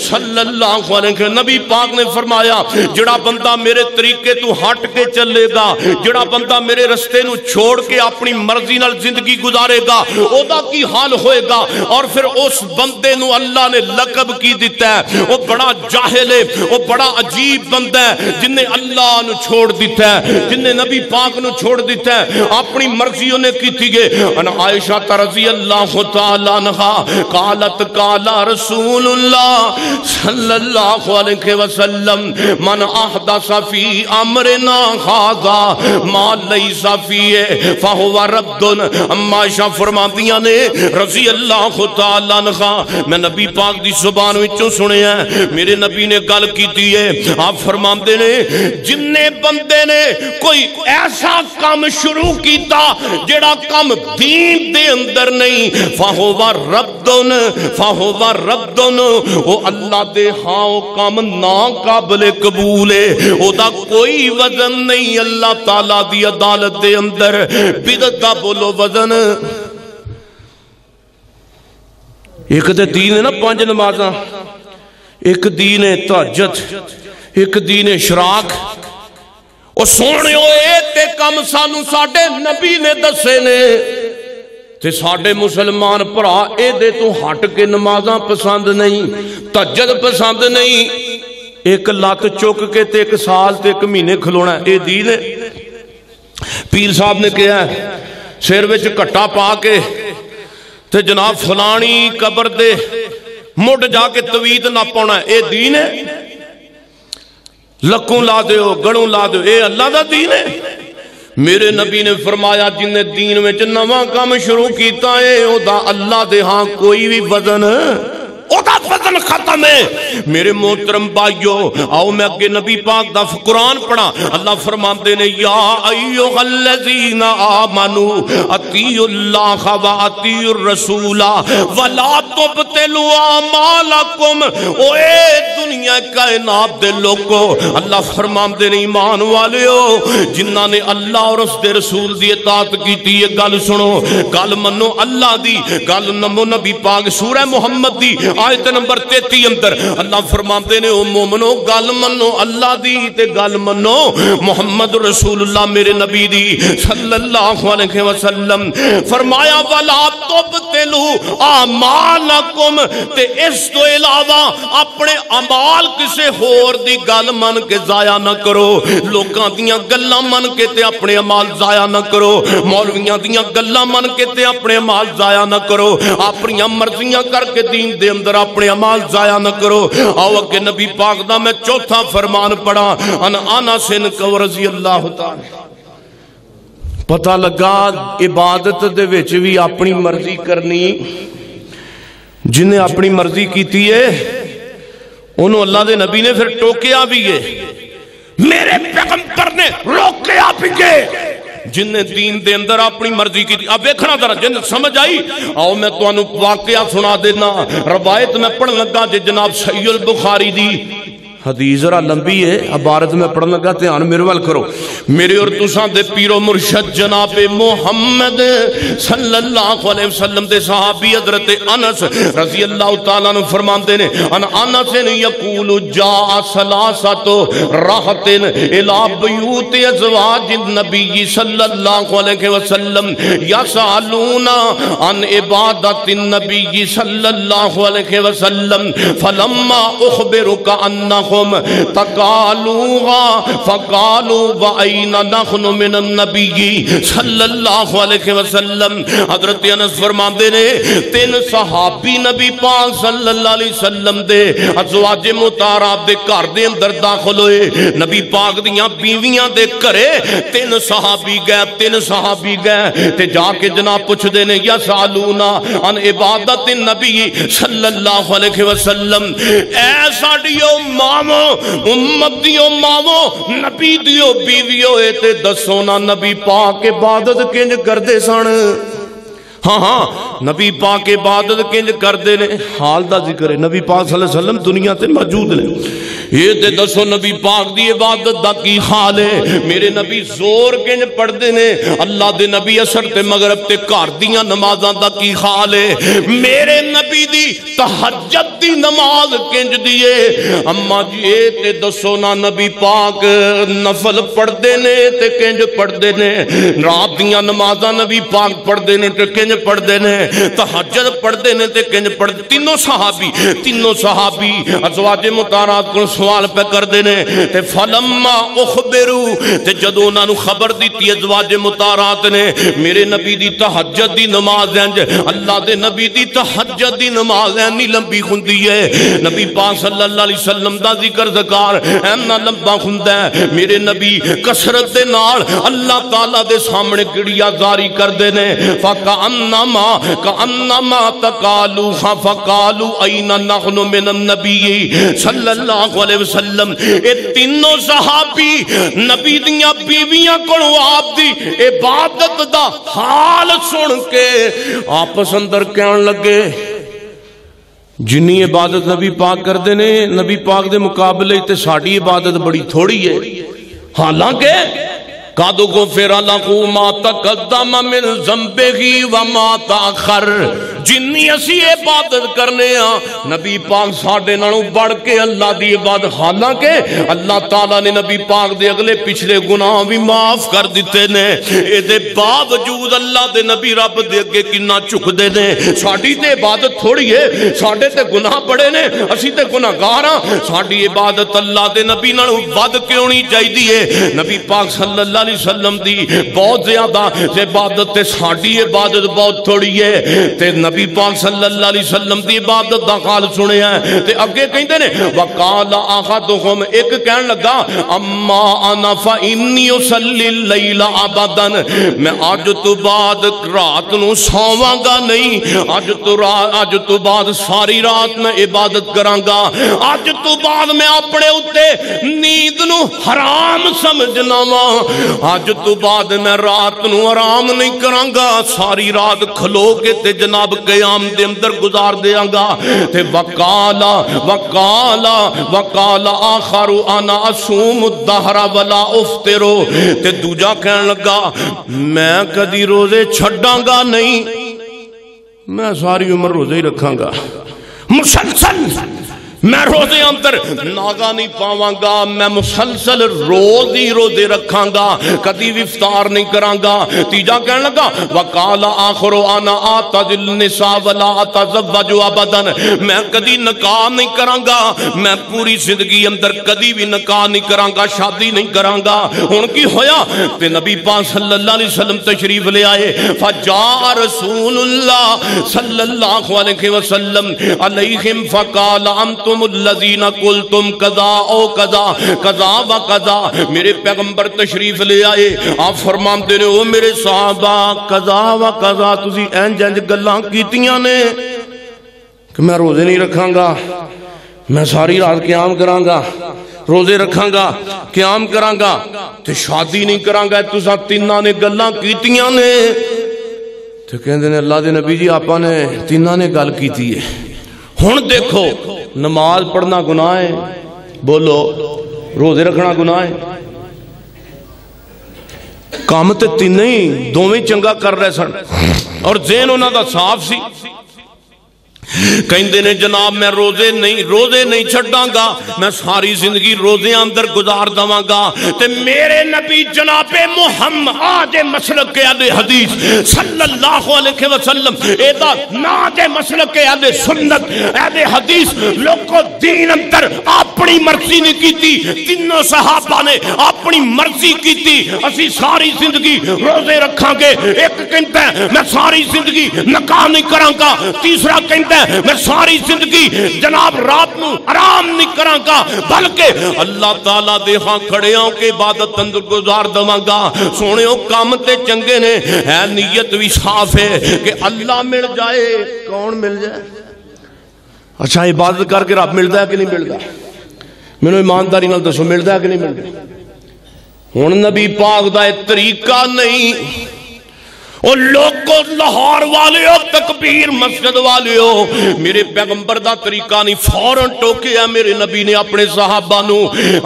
सल्लल्लाहु अलैहि नबी पाक ने फरमाया, जेड़ा बंदा मेरे तरीके तू हट के चलेगा, जेड़ा बंदा मेरे रस्ते नु छोड़ के अपनी मर्ज़ी नाल ज़िंदगी गुजारेगा, ओदा की हाल होएगा? और फिर उस बंदे नु अल्लाह ने लकब की दिता है। वो बड़ा जाहिल है, वो बड़ा अजीब बंदा है, जिन्हें अल्लाह नु छोड़ दिता है, जिन्हें नबी पाक नु छोड़ दिता है। अपनी मर्ज़ी उन्हें की अन आयशा रज़ी अल्लाह अन्हा कालत काला रसूलुल्लाह सल्लल्लाहु अलैहि वसल्लम, मन अहदसा फ़ी अमरना हाजा, मा लैसा फ़ी फहुवा रद्दुन अम्मा आयशा फरमातियाँ ने रज़ी अल्लाह तआला अन्हा, मैं नबी पाक दी ज़ुबान विचों सुनिया मेरे नबी ने गल की है। आप फरमाते ने, जिन्ने बंदे ने कोई ऐसा काम शुरू किया जेड़ा काम दीन दे अंदर नहीं फाहोवा रब्दुन फाहोवा रब्दुन ओ अल्लाह दे, हाँ, ओ काम ना काबिल कबूल है। ओदा कोई वज़न नहीं अल्लाह ताला दी अदालत दे अंदर। बिदत दा बोलो वज़न। एक ते दीन है ना पाँच नमाजा। एक दीन है तहजत एक दीन है शराक ਉਹ ਸੋਹਣਿਓ ਇਹ ਤੇ ਕੰਮ ਸਾਨੂੰ ਸਾਡੇ ਨਬੀ ਨੇ ਦੱਸੇ ਨੇ ਤੇ ਸਾਡੇ ਮੁਸਲਮਾਨ ਭਰਾ ਇਹਦੇ ਤੋਂ ਹਟ ਕੇ ਨਮਾਜ਼ਾਂ ਪਸੰਦ ਨਹੀਂ ਤਹਜਦ ਪਸੰਦ ਨਹੀਂ ਇੱਕ ਲੱਤ ਚੁੱਕ ਕੇ ਤੇ ਇੱਕ ਸਾਲ ਤੇ ਇੱਕ ਮਹੀਨੇ ਖਲੋਣਾ ਇਹ ਦੀਨ ਹੈ ਪੀਰ ਸਾਹਿਬ ਨੇ ਕਿਹਾ ਸਿਰ ਵਿੱਚ ਘੱਟਾ ਪਾ ਕੇ ਤੇ ਜਨਾਬ ਫਲਾਣੀ ਕਬਰ ਦੇ ਮੁੱਢ ਜਾ ਕੇ ਤਵੀਤ ਨਾ ਪਾਉਣਾ ਇਹ ਦੀਨ ਹੈ लक्कों ला दो गड़ों ला दो ये अल्लाह का दीन है। मेरे नबी ने फरमाया, जिन्हें दीन में नवा काम शुरू किया अल्लाह दे हाँ कोई भी वज़न ओदा खत्म है मेरे मोहतरम भाइयों, आओ मैं अगे नबी पाक दा कुरान पढ़ा। अल्लाह फरमाते ने, या अय्युहल्लज़ीना आमनु अतीउल्लाह व अतीउर रसूला वला तुबतिलु अमालकुम ओए दुनिया कायनात दे लोगो, अल्लाह फरमाते ने, ईमान वालियो जिन्ना ने अल्लाह और उसके रसूल की इतात की गल सुनो, गल मनो अल्लाह दी, गल नमो नबी पाक, सूरह मुहम्मद दी, आयत नंबर 33 अंदर। अल्लाह फरमाते ने मोमनो, गल मनो अल्लाह दी ते गल मनो मोहम्मद रसूलुल्लाह मेरे नबी दी, सल्लल्लाहु अलैहि वसल्लम। फरमाया, वला तुबतिलु आमालकुम ते इस तो इलावा अपने अमाल किसे होर दी गल मन के जाया ना करो। लोकां दियाँ गल्लां मन के ते अपने अमाल जाया ना करो। मौलवियाँ दियाँ गल्लां मन के ते अपने अमाल जाया ना करो। अपनी मर्जियाँ करके दीन दे अंदर अपने अमाल जाया न करो। आओ अगे नबी पाक दा मैं चौथा फरमान पढ़ा। अन आना सिन कवर रज़ी अल्लाह पता लगा, इबादत दे भी अपनी मर्ज़ी करनी। जिन्हें अपनी मर्ज़ी की है उन्होंने अल्लाह के नबी ने फिर टोकिया भी है। मेरे पैगंबर ने रोकया भी है। जिन्हें दीन के अंदर अपनी मर्ज़ी की वेखना जरा जिन समझ आई, आओ मैं तुम्हें वाकया सुना देना। रवायत मैं पढ़ लगा जे जनाब सैयल बुखारी दी। हदीस जरा लंबी है, अबारत में पढ़ने लगा, ध्यान मेरे वाल करो। मेरे और तुसा दे पीरो मुर्शद जनाब मोहम्मद सल्लल्लाहु अलैहि वसल्लम दे सहाबी हज़रत अनस रज़ी अल्लाह तआला नु फरमाते ने, अन अनस ने यकूल जा सलासतो राहतिन इला बयूत अजवाज नबी सल्लल्लाहु अलैहि वसल्लम यसालूना अन इबादत नबी सल्लल्लाहु अलैहि वसल्लम, फलम्मा उखबिरुका अन्ना लहुम तकालूहा फकालू वाइना नखनु मिन नबी सल्लल्लाहु अलैहि वसल्लम हज़रत अनस फरमाते ने तीन सहाबी नबी पाक सल्लल्लाहु अलैहि वसल्लम दे अजवाज मुतारात दे घर दे अंदर दाखिल होए नबी पाक दियाँ बीवियाँ दे घरे तीन सहाबी गए तीन सहाबी गए ते जाके जनाब पुछदे ने या सालूना अन इबादत नबी सल्लल्लाहु अलैहि वसल्लम ऐ साडियो माँ मावो, उम्मत दियो मावो, नबी दियो बीवियो ते दसो ना नबी पाक इबादत किंज करते सन। हाँ हाँ नबी पाक इबादत किंज करते ने। हाल का ज़िक्र है, नबी पाक सल्लम दुनिया से मौजूद ने। ये दसो नबी पाक इबादत दा की हाल है? मेरे नबी ज़ोर ने। अल्लाह नबी असर ते मगरब ते घर नमाजां की हाल है? मेरे नबी नमाज़ किंज दी है? अम्मा जी, ये दसो ना नबी पाक नफल पढ़ते ने ते किंज पढ़ते ने? रात दियाँ नबी पाक पढ़ते ने ते किंज पढ़ते ने? तहज्जुद पढ़ते ने ते किंज तीनों सहाबी तीनों सहाबी अजवाजे मुतारात को सवाल पे करते ने ते फलम्मा उखबिरू। ते जदों उन्होंने खबर दी अजवाजे मुतारात ने, मेरे नबी दी तहज्जुद दी नमाज़ इंज अल्लाह दे नबी दी तहज्जुद दी नमाज़ इन्नी लंबी हुंदी है। नबी अलैहि वसल्लम दा ज़िक्र ज़कार इन्ना लंबा हुंदा है। मेरे नबी कसरत दे नाल अल्लाह ताला दे सामने गिड़िया जारी करते ने फका अन्नमा का अन्नमा तकालू फकालू ऐना नहनु मिन नबी, सल्लल्लाहु ये तीनों सहाबी नबी दिया बीवियाँ को आप दी इबादत का हाल सुन के आपस अंदर कह लगे जिनी इबादत नबी पाक करते ने, नबी पाक के मुकाबले तो साड़ी इबादत बड़ी थोड़ी है। हालाँकि कद को फिर माता कदम मिल जम्बेगी व माता खर जिन्नी असी इबादत करने नबी पाक साडे नालों बढ़ के अल्लाह की इबादत। हालाँकि अल्लाह ताला ने नबी पाक दे अगले पिछले गुनाह भी माफ़ कर दिते ने। ए बावजूद अल्लाह दे नबी रब दे अगे किन्ना झुकदे ने। साडी ते इबादत थोड़ी है साडे ते गुनाह बड़े ने असी ते गुनाहगार हाँ साडी इबादत अल्लाह दे नबी नालों वध क्यों नहीं चाहिए नबी पाक अलैहि वसल्लम दी बहुत ज़्यादा इबादत ते साडी इबादत बहुत थोड़ी है। ते नबी पाक अलैहि वसल्लम दी इबादत हाल सुनिया है। ते अगे कहंदे ने, वकाल अहदुहुम एक कहन लगा, अम्मा अना फा इन्नी उसल्ली लैला अबदन मैं अज तो बाद रात नु सोवांगा नहीं अज तो अज तो बाद सारी रात मैं इबादत करांगा अज तो बाद मैं अपने उत्ते नींद नु हराम समझना वा अज तो बाद मैं रात नु आराम नहीं करांगा सारी रात खलो के ते जनाब कयाम दे अंदर गुजार देंगा ते वकाला वकाला वकाला आखरु आना असूम दहरा वला उफ्तिरो ते दूजा कहन लगा मैं कदी रोज़े छड़ांगा नहीं मैं सारी उम्र रोज़े ही रखांगा मुसलसल मैं रोज़े अंदर नागा नहीं पावांगा, मैं मुसलसल रोज ही रोज़े रखांगा कदी भी इफ्तार नहीं करांगा। तीजा कहन लगा, वकाला आखरो आना आता दिल निसा वला आता जव्वजु अबदन। मैं कदी नकाह नहीं करांगा, मैं पूरी ज़िंदगी अंदर कदी भी नकाह नहीं करांगा, शादी नहीं करांगा। हुन की होया, ते नबी पाक सल्लल्लाहु अलैहि वसल्लम तशरीफ़ ले आए फजा रसूलुल्लाह सल्लल्लाहु अलैहि वसल्लम अलैहिम फकाल अंतुम लजीना कुल तुम कजा, ओ कजा कजा व कजा। मेरे पैगंबर तशरीफ़ ले आए। आप फरमाते ने, ओ मेरे साहबा, कजा व कजा, तुसी इंज इंज ने कि मैं रोज़े नहीं रखांगा। मैं सारी रात क्याम करांगा। रोज़े रखांगा, क्याम ते शादी नहीं करांगा। तुसा तिन्ना ने गल्लां कीतियाँ ने। ते कहंदे ने, अल्लाह दे नबी जी, आपा ने तिन्ना ने गल कीती है। हुन देखो नमाज़ पढ़ना गुनाह है। बोलो, रोज़े रखना गुनाह है। काम तो तीन ही, दोवें चंगा कर रहे सन। और जेन उन्हों साफ़ सी। ने, जनाब, मैं रोज़े नहीं रोज़े नहीं छड़ांगा मैं सारी ज़िंदगी रोज़े अंदर गुजार दवांगा। मेरे नबी जनाबे मुहम्मद, आदे मसलक के आदे हदीस, सल्लल्लाहु अलैहि वसल्लम, एदा ना दे मसलक के आदे सुन्नत, आदे हदीस, लोगों दीन अंदर अपनी मर्ज़ी नहीं कीती। तीनों सहाबा ने अपनी मर्ज़ी कीती। असि सारी ज़िंदगी रोज़े रखांगे। एक कहता मैं सारी ज़िंदगी नकाह नहीं करांगा। तीसरा कहता है मैं सारी ज़िंदगी जनाब रात ਨੂੰ आराम नहीं करांगा, बल्कि अल्लाह ताला दे हाँ खड़े होके इबादत अंदर गुजार दवांगा। सोनियो काम ते चंगे ने, है नीयत भी साफ़ है कि अल्लाह मिल जाए। कौन मिल जाए? अच्छा इबादत करके रब मिलता है कि नहीं मिलता मैंने ईमानदारी दसो मिलता है कि नहीं मिलता हुन नबी पाक का तरीका नहीं। और लोगो लाहौर वाले हो तकबीर मस्जिद वाले हो मेरे पैगंबर का तरीका नहीं, फ़ौरन टोके है मेरे नबी ने अपने साहबा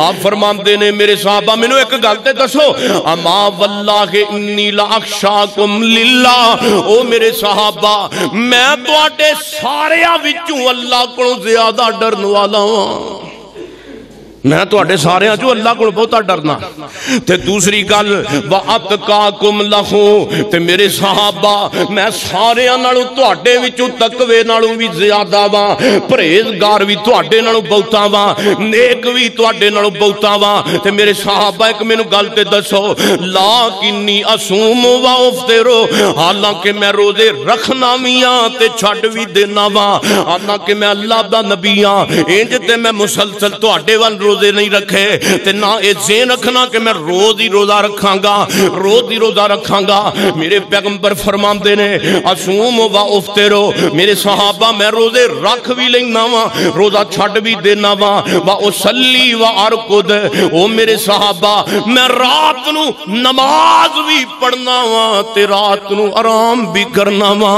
आप फरमाते ने, मेरे साहबा, मैनु एक गल तो दसो अमा वल्ला के इन्नी लाक्षा कुम लीला ओ मेरे साहबा, मैं थोड़े सारे अल्लाह को ज़्यादा डरन वाला हाँ। मैं थोड़े तो सारे चो अल्लाह को बहुता डरना। दूसरी गल वत का ते मेरे साहबा, मैं सारे थोड़े तो तकवे नालों भी ज़्यादा वा, परहेजगार भी थोड़े तो बहुता वा, नेक भी थोड़े बहुता वा। ते मेरे साहबा, एक मैनू गल ते दसो ला कि असूम वा उफते रो, हालाँकि मैं रोज़े रखना भी हाँ ते छड़ भी देना वा, हालाँकि मैं अल्लाह का नबी हाँ इंज ते मैं मुसलसल थोड़े वाल रोज़े नहीं रखे, ते ना ये जेन रखना कि मैं रोज ही रोजा रखांगा, रोज ही रोजा रखांगा। मेरे पैगंबर फरमाते ने, असूम व उफ्तेरो मेरे सहाबा, मैं रोज़े रख भी लेना वा, रोजा छड़ भी देना वा। व उसली व अरकुद। ओ मेरे सहाबा, मैं रात नु नमाज़ भी पढ़ना वा, ते रात नु आराम भी करना वा।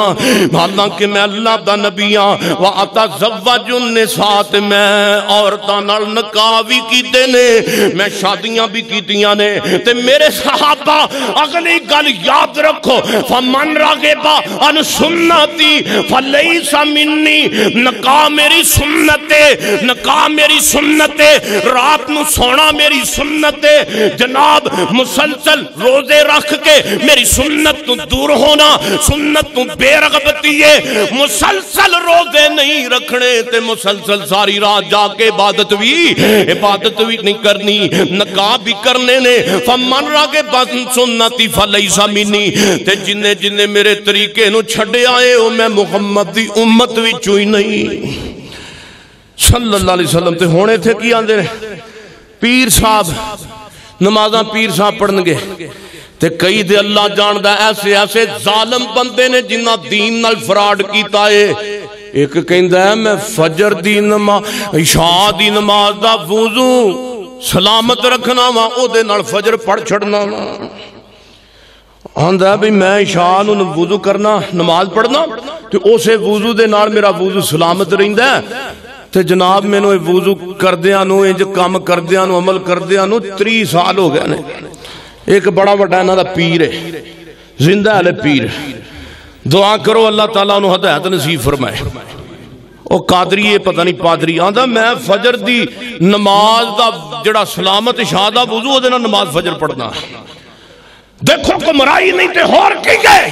हालाँकि मैं अल्लाह दा नबी हाँ व अता जव्वजुन निसा ते मैं औरतां निकाह भी कीते ने, मैं शादियाँ भी कीतियाँ ने, ते मेरे सहाबा, अगली गल याद रखो फमन रागेबा, अन सुन्नती, फलैसा मिन्नी, नका मेरी सुन्नत, नका मेरी सुन्नत, रात नु सोना मेरी सुन्नत, जनाब मुसलसल रोज़े रख के मेरी सुन्नत तू दूर होना, सुन्नत तू बेरगबती है मुसलसल रोज़े नहीं रखने, ते मुसलसल सारी रात जाके इबादत भी इबादत भी नहीं करनी, नकाब भी करने ने। फमन रागे सुन्नती फलईसा मिनी। ते जिन्ने जिन्ने मेरे तरीके नु छड़े आए, ओ मैं मुहम्मद दी उम्मत विचों ही नहीं। सल्लल्लाहु अलैहि वसल्लम, ते हुण इथे की आंदे ने? पीर साहब, नमाजा पीर साहब पढ़नगे। ते कई ते अल्लाह जानदा ऐसे ऐसे जालम बंदे ने जिन्ना दीन नाल फराड कीता है। एक कहता मैं फजर की नमा शाह की नमाज़ का फूजू सलामत रखना वा ओ फजर पढ़ छड़ना वा। आंदा भी मैं शाह वुजू करना, नमाज़ पढ़ना तो उस वुजू के नाल मेरा वुजू सलामत रहा तो जनाब, मैनु वज़ू करद्या इंज काम करद्या अमल करद्या त्री साल हो गए ने। एक बड़ा वाला इन्हों का पीर है ज़िंदा हले पीर। ਪੀਰ ਹੈ ਜ਼ਿੰਦਾ ਹਲੇ ਪੀਰ ਦੁਆ ਕਰੋ ਅੱਲਾਹ ਤਾਲਾ ਨੂੰ ਹਦਾਇਤ ਨਸੀਬ ਫਰਮਾਏ ਉਹ ਕਾਦਰੀ ਇਹ ਪਤਾ ਨਹੀਂ ਪਾਦਰੀ ਆਂਦਾ ਮੈਂ ਫਜਰ ਦੀ ਨਮਾਜ਼ ਦਾ ਜਿਹੜਾ ਸਲਾਮਤ ਸ਼ਾਹ ਦਾ ਵਜ਼ੂ ਉਹਦੇ ਨਾਲ ਨਮਾਜ਼ ਫਜਰ ਪੜਦਾ ਦੇਖੋ ਗੁੰਮਰਾਹੀ ਨਹੀਂ ਤੇ ਹੋਰ ਕੀ ਗਏ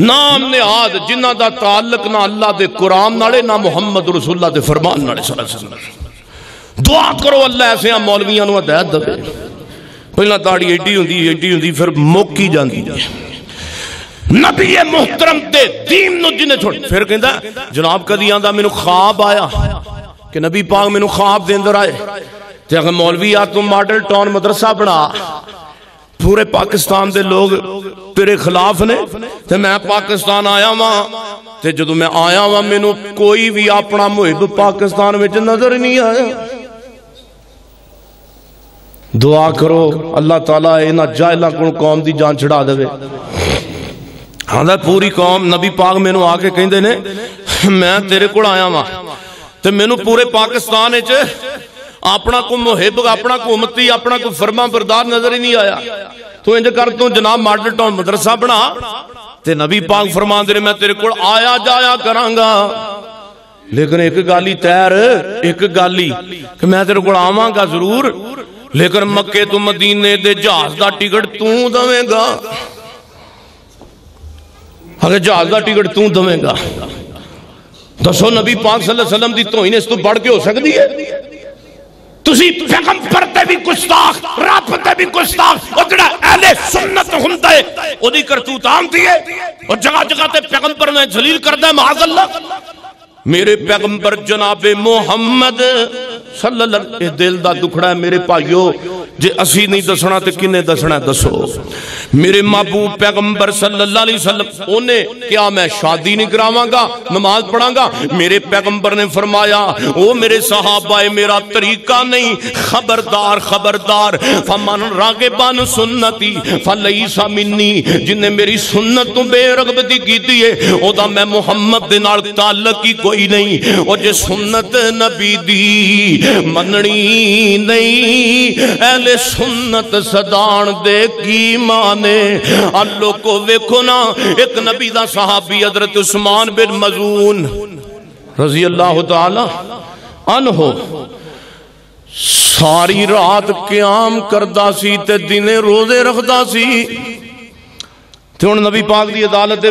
नाम ने आद जिन्हों का ताल्लक ना अल्लाह के कुरान नाले ना मुहम्मद रसुल्ला के फरमान नाले दुआ करो अल्लाह ऐसा मौलविया हदायत दे। पहला ताड़ी एडी होंगी एडी होंगी फिर मुक ही जाती है जनाब कदी आंदा, मैनू खाब आया। कि नबी पाग मैनू खाब देंदर आए ते मौलवी, आ तू मॉडल टाउन मदरसा बना। पूरे पाकिस्तान के लोग तेरे खिलाफ ने, ते मैं पाकिस्तान आया वां, ते जो मैं आया वां, मैनू कोई भी अपना मुहिब पाकिस्तान में नज़र नहीं आया। दुआ करो, अल्लाह ताला इन्होंने जाहलों को कौम की जान छड़ा दे आंदा पूरी कौम नबी पाक मैनू आके कहते ने, मैं तेरे को आया वां, ते मैनू पूरे पाकिस्तान अपना को मुहिब, अपना को उमती अपना को फरमा बरदार नज़र ही नहीं आया। तू इंज कर, तू जनाब मॉडल टाउन मदरसा बना। ते नबी पाक फरमा दे मैं तेरे को आया जाया करांगा। लेकिन एक गल तैर, एक गल कि मैं तेरे को आवांगा ज़रूर। लेकिन मक्के तू मदीने दे जहाज़ का टिकट तू दवेगा। अगर जहाज़ का टिकट तू दवेगा। दसो नबी पाक वसल्लम की धोई ने इस तो बढ़ के हो सकती है? ਤੁਸੀਂ ਪੈਗੰਬਰ ਤੇ ਵੀ ਗੁਸਤਾਖ ਰੱਬ ਤੇ ਵੀ ਗੁਸਤਾਖ ਉਹ ਜਿਹੜਾ ਅਹਲੇ ਸੁਨਨਤ ਹੁੰਦਾ ਹੈ ਉਹਦੀ ਕਰਤੂਤ ਆਉਂਦੀ ਹੈ ਉਹ ਜਗ੍ਹਾ ਜਗ੍ਹਾ ਤੇ ਪੈਗੰਬਰ ਨੇ ਜ਼ਲੀਲ ਕਰਦਾ ਮਾਜ਼ ਅੱਲਾ ਮੇਰੇ ਪੈਗੰਬਰ ਜਨਾਬੇ ਮੁਹੰਮਦ ਸੱਲੱਲਾਹੁ ਇਹ ਦਿਲ ਦਾ ਦੁਖੜਾ जे असी नहीं दसना तो किन्ने दसना दसो। मेरे मापू पैगंबर सल्लल्लाहु क्या मैं शादी नहीं करावगा, नमाज़ पढ़ागा? मेरे पैगंबर ने फरमाया, ओ मेरे साहबाए, मेरा तरीका नहीं। खबरदार खबरदार। फमन रागे बन सुनती फलई सा मिन्नी, जिन्हें मेरी सुन्नत तो तू बेरगबती की मैं मुहम्मद के नाल ताल्लुक ही कोई नहीं। और जे सुनत नबी दी मननी नहीं अहले सुन्नत सदान दे की माने? अल्लो को वेखो ना, एक नबी का सहाबी हज़रत उस्मान बिन मजून रज़ी अल्लाह तआला अनहो, सारी रात क्याम करता सी ते दिने रोज़े रखता सी। हूँ नबी पाक की अदालत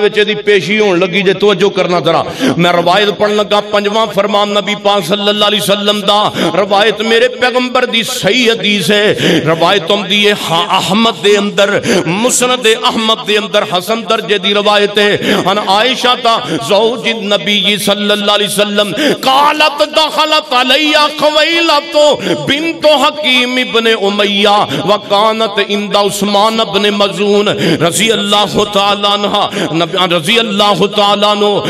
पेशी होने लगी जे तवजो करना तरह मैं रवायत पढ़ लगा पंजा फरमान नबी पाक सल्लाम का रवायत मेरे पैगंबर की सही अदीस है। रवायत आती है, हा, अहमद के अंदर मुसनत अहमद के अंदर, हसन दर्जे की रवायत है। हन आयशा ता जो नबी जी सल्लाम कालत दखलत अलैया खवैलत बिन तो हकीम इब्ने उमैया व इंदा उस्मान इब्ने मजून रज़ी अल्लाह रज़ी अल्लाह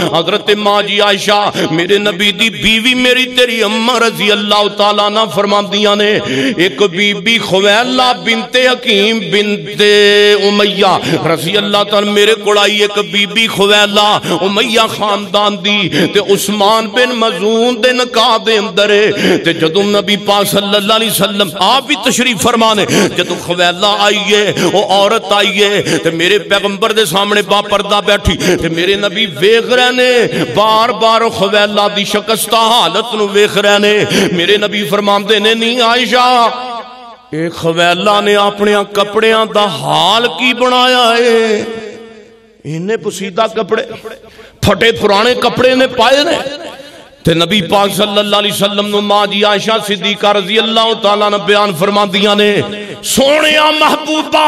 हज़रत आयशा, मेरे नबी बीवी मेरी तेरी अम्मा रज़ी अल्लाह तआला ना। एक बीबी खुवैला बिनते हकीम बिनते उमैया। रज़ी अल्लाह मेरे कोल आई एक बीबी खुवैला उमैया खानदान दी। ते उस्मान बिन मजून दे नकाह दे अंदर ते जदों नबी पाक सल्लल्लाहु अलैहि वसल्लम आप भी तशरीफ़ फरमाने, जदों खवैला आई है औरत आई है, ते मेरे पैगंबर पैगंबर के सामने बा पर्दा बैठी, ते मेरे नबी वेख रहे ने, बार बार खवैला की शकस्ता हालत नेख रहे ने। मेरे नबी फरमाते ने, नी आयशा ये खवैला ने अपने कपड़िया का हाल की बनाया है? इन्हें पसीदा कपड़े, फटे पुराने कपड़े ने पाए ने? ते नबी पाक सल्लल्लाहु अलैहि माँ जी आयशा सिद्दीका रज़ी अल्लाह तआला ने बयान फरमादियाँ ने सोनिया महबूबा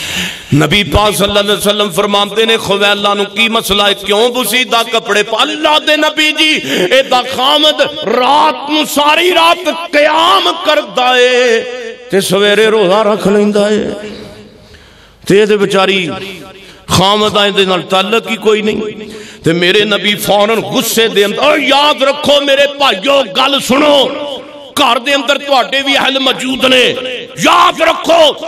नबी पाक सल्लल्लाहु अलैहि वसल्लम फरमाते ने खुवैला नु की मसला है? क्यों बुसीदा कपड़े पा अल्लाह दे नबी जी एदा खामद रात नु सारी रात कयाम करदा है, ते सवेरे रोजा रख लेंदा है। ते दे बेचारी खामद दे नाल ताल्लुक ही कोई नहीं। ते मेरे नबी फ़ौरन गुस्से दे अंदर याद रखो मेरे भाइयों, गल सुनो। ਘਰ ਦੇ ਅੰਦਰ ਤੁਹਾਡੇ ਵੀ ਅਹਲ ਮੌਜੂਦ ਨੇ ਯਾਦ ਰੱਖੋ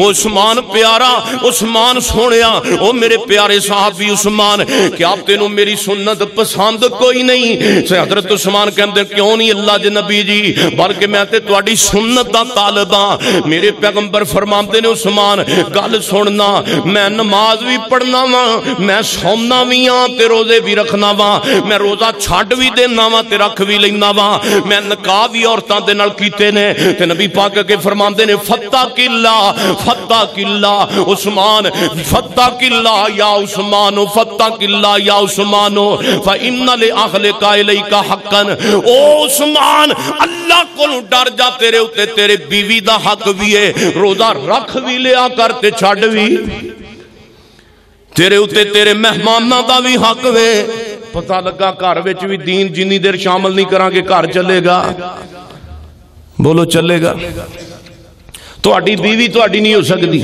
उस्मान प्यारा, उस्मान ओ मेरे प्यारे साहबी उस्मान क्या तेन मेरी सुन्नत पसंद कोई नहीं। उस्मान कहते क्यों नहीं अल्लाह नबी जी? बल्कि मैं सुन्नत हाँ मेरे पैगंबर फरमाते ने, उस्मान, गल सुनना मैं नमाज़ भी पढ़ना वा, मैं सौना भी हाँ ते रोज़े भी रखना वा, मैं रोजा छड भी देना वा, ते रख भी लेना वा, मैं नकाह भी औरतों के कीते ने। नबी पाक के फरमाते ने, फत्ता किला फत्ता किला उस्मान, फत्ता किला या उस्मानो, फत्ता किला या उस्मानो फइन्ना ले अहले का हक्कन। ओ उस्मान, अल्लाह को डर जा, तेरे उत्ते तेरे बीवी दा हक भी है, रोजा रख भी लिया कर ते छड़ भी। तेरे उत्ते तेरे मेहमानां दा भी हक वे पता लगा घर विच भी दीन जिनी देर शामिल नहीं करांगे, घर चलेगा। बोलो, चलेगा। ਤੁਹਾਡੀ ਬੀਵੀ ਤੁਹਾਡੀ ਨਹੀਂ ਹੋ ਸਕਦੀ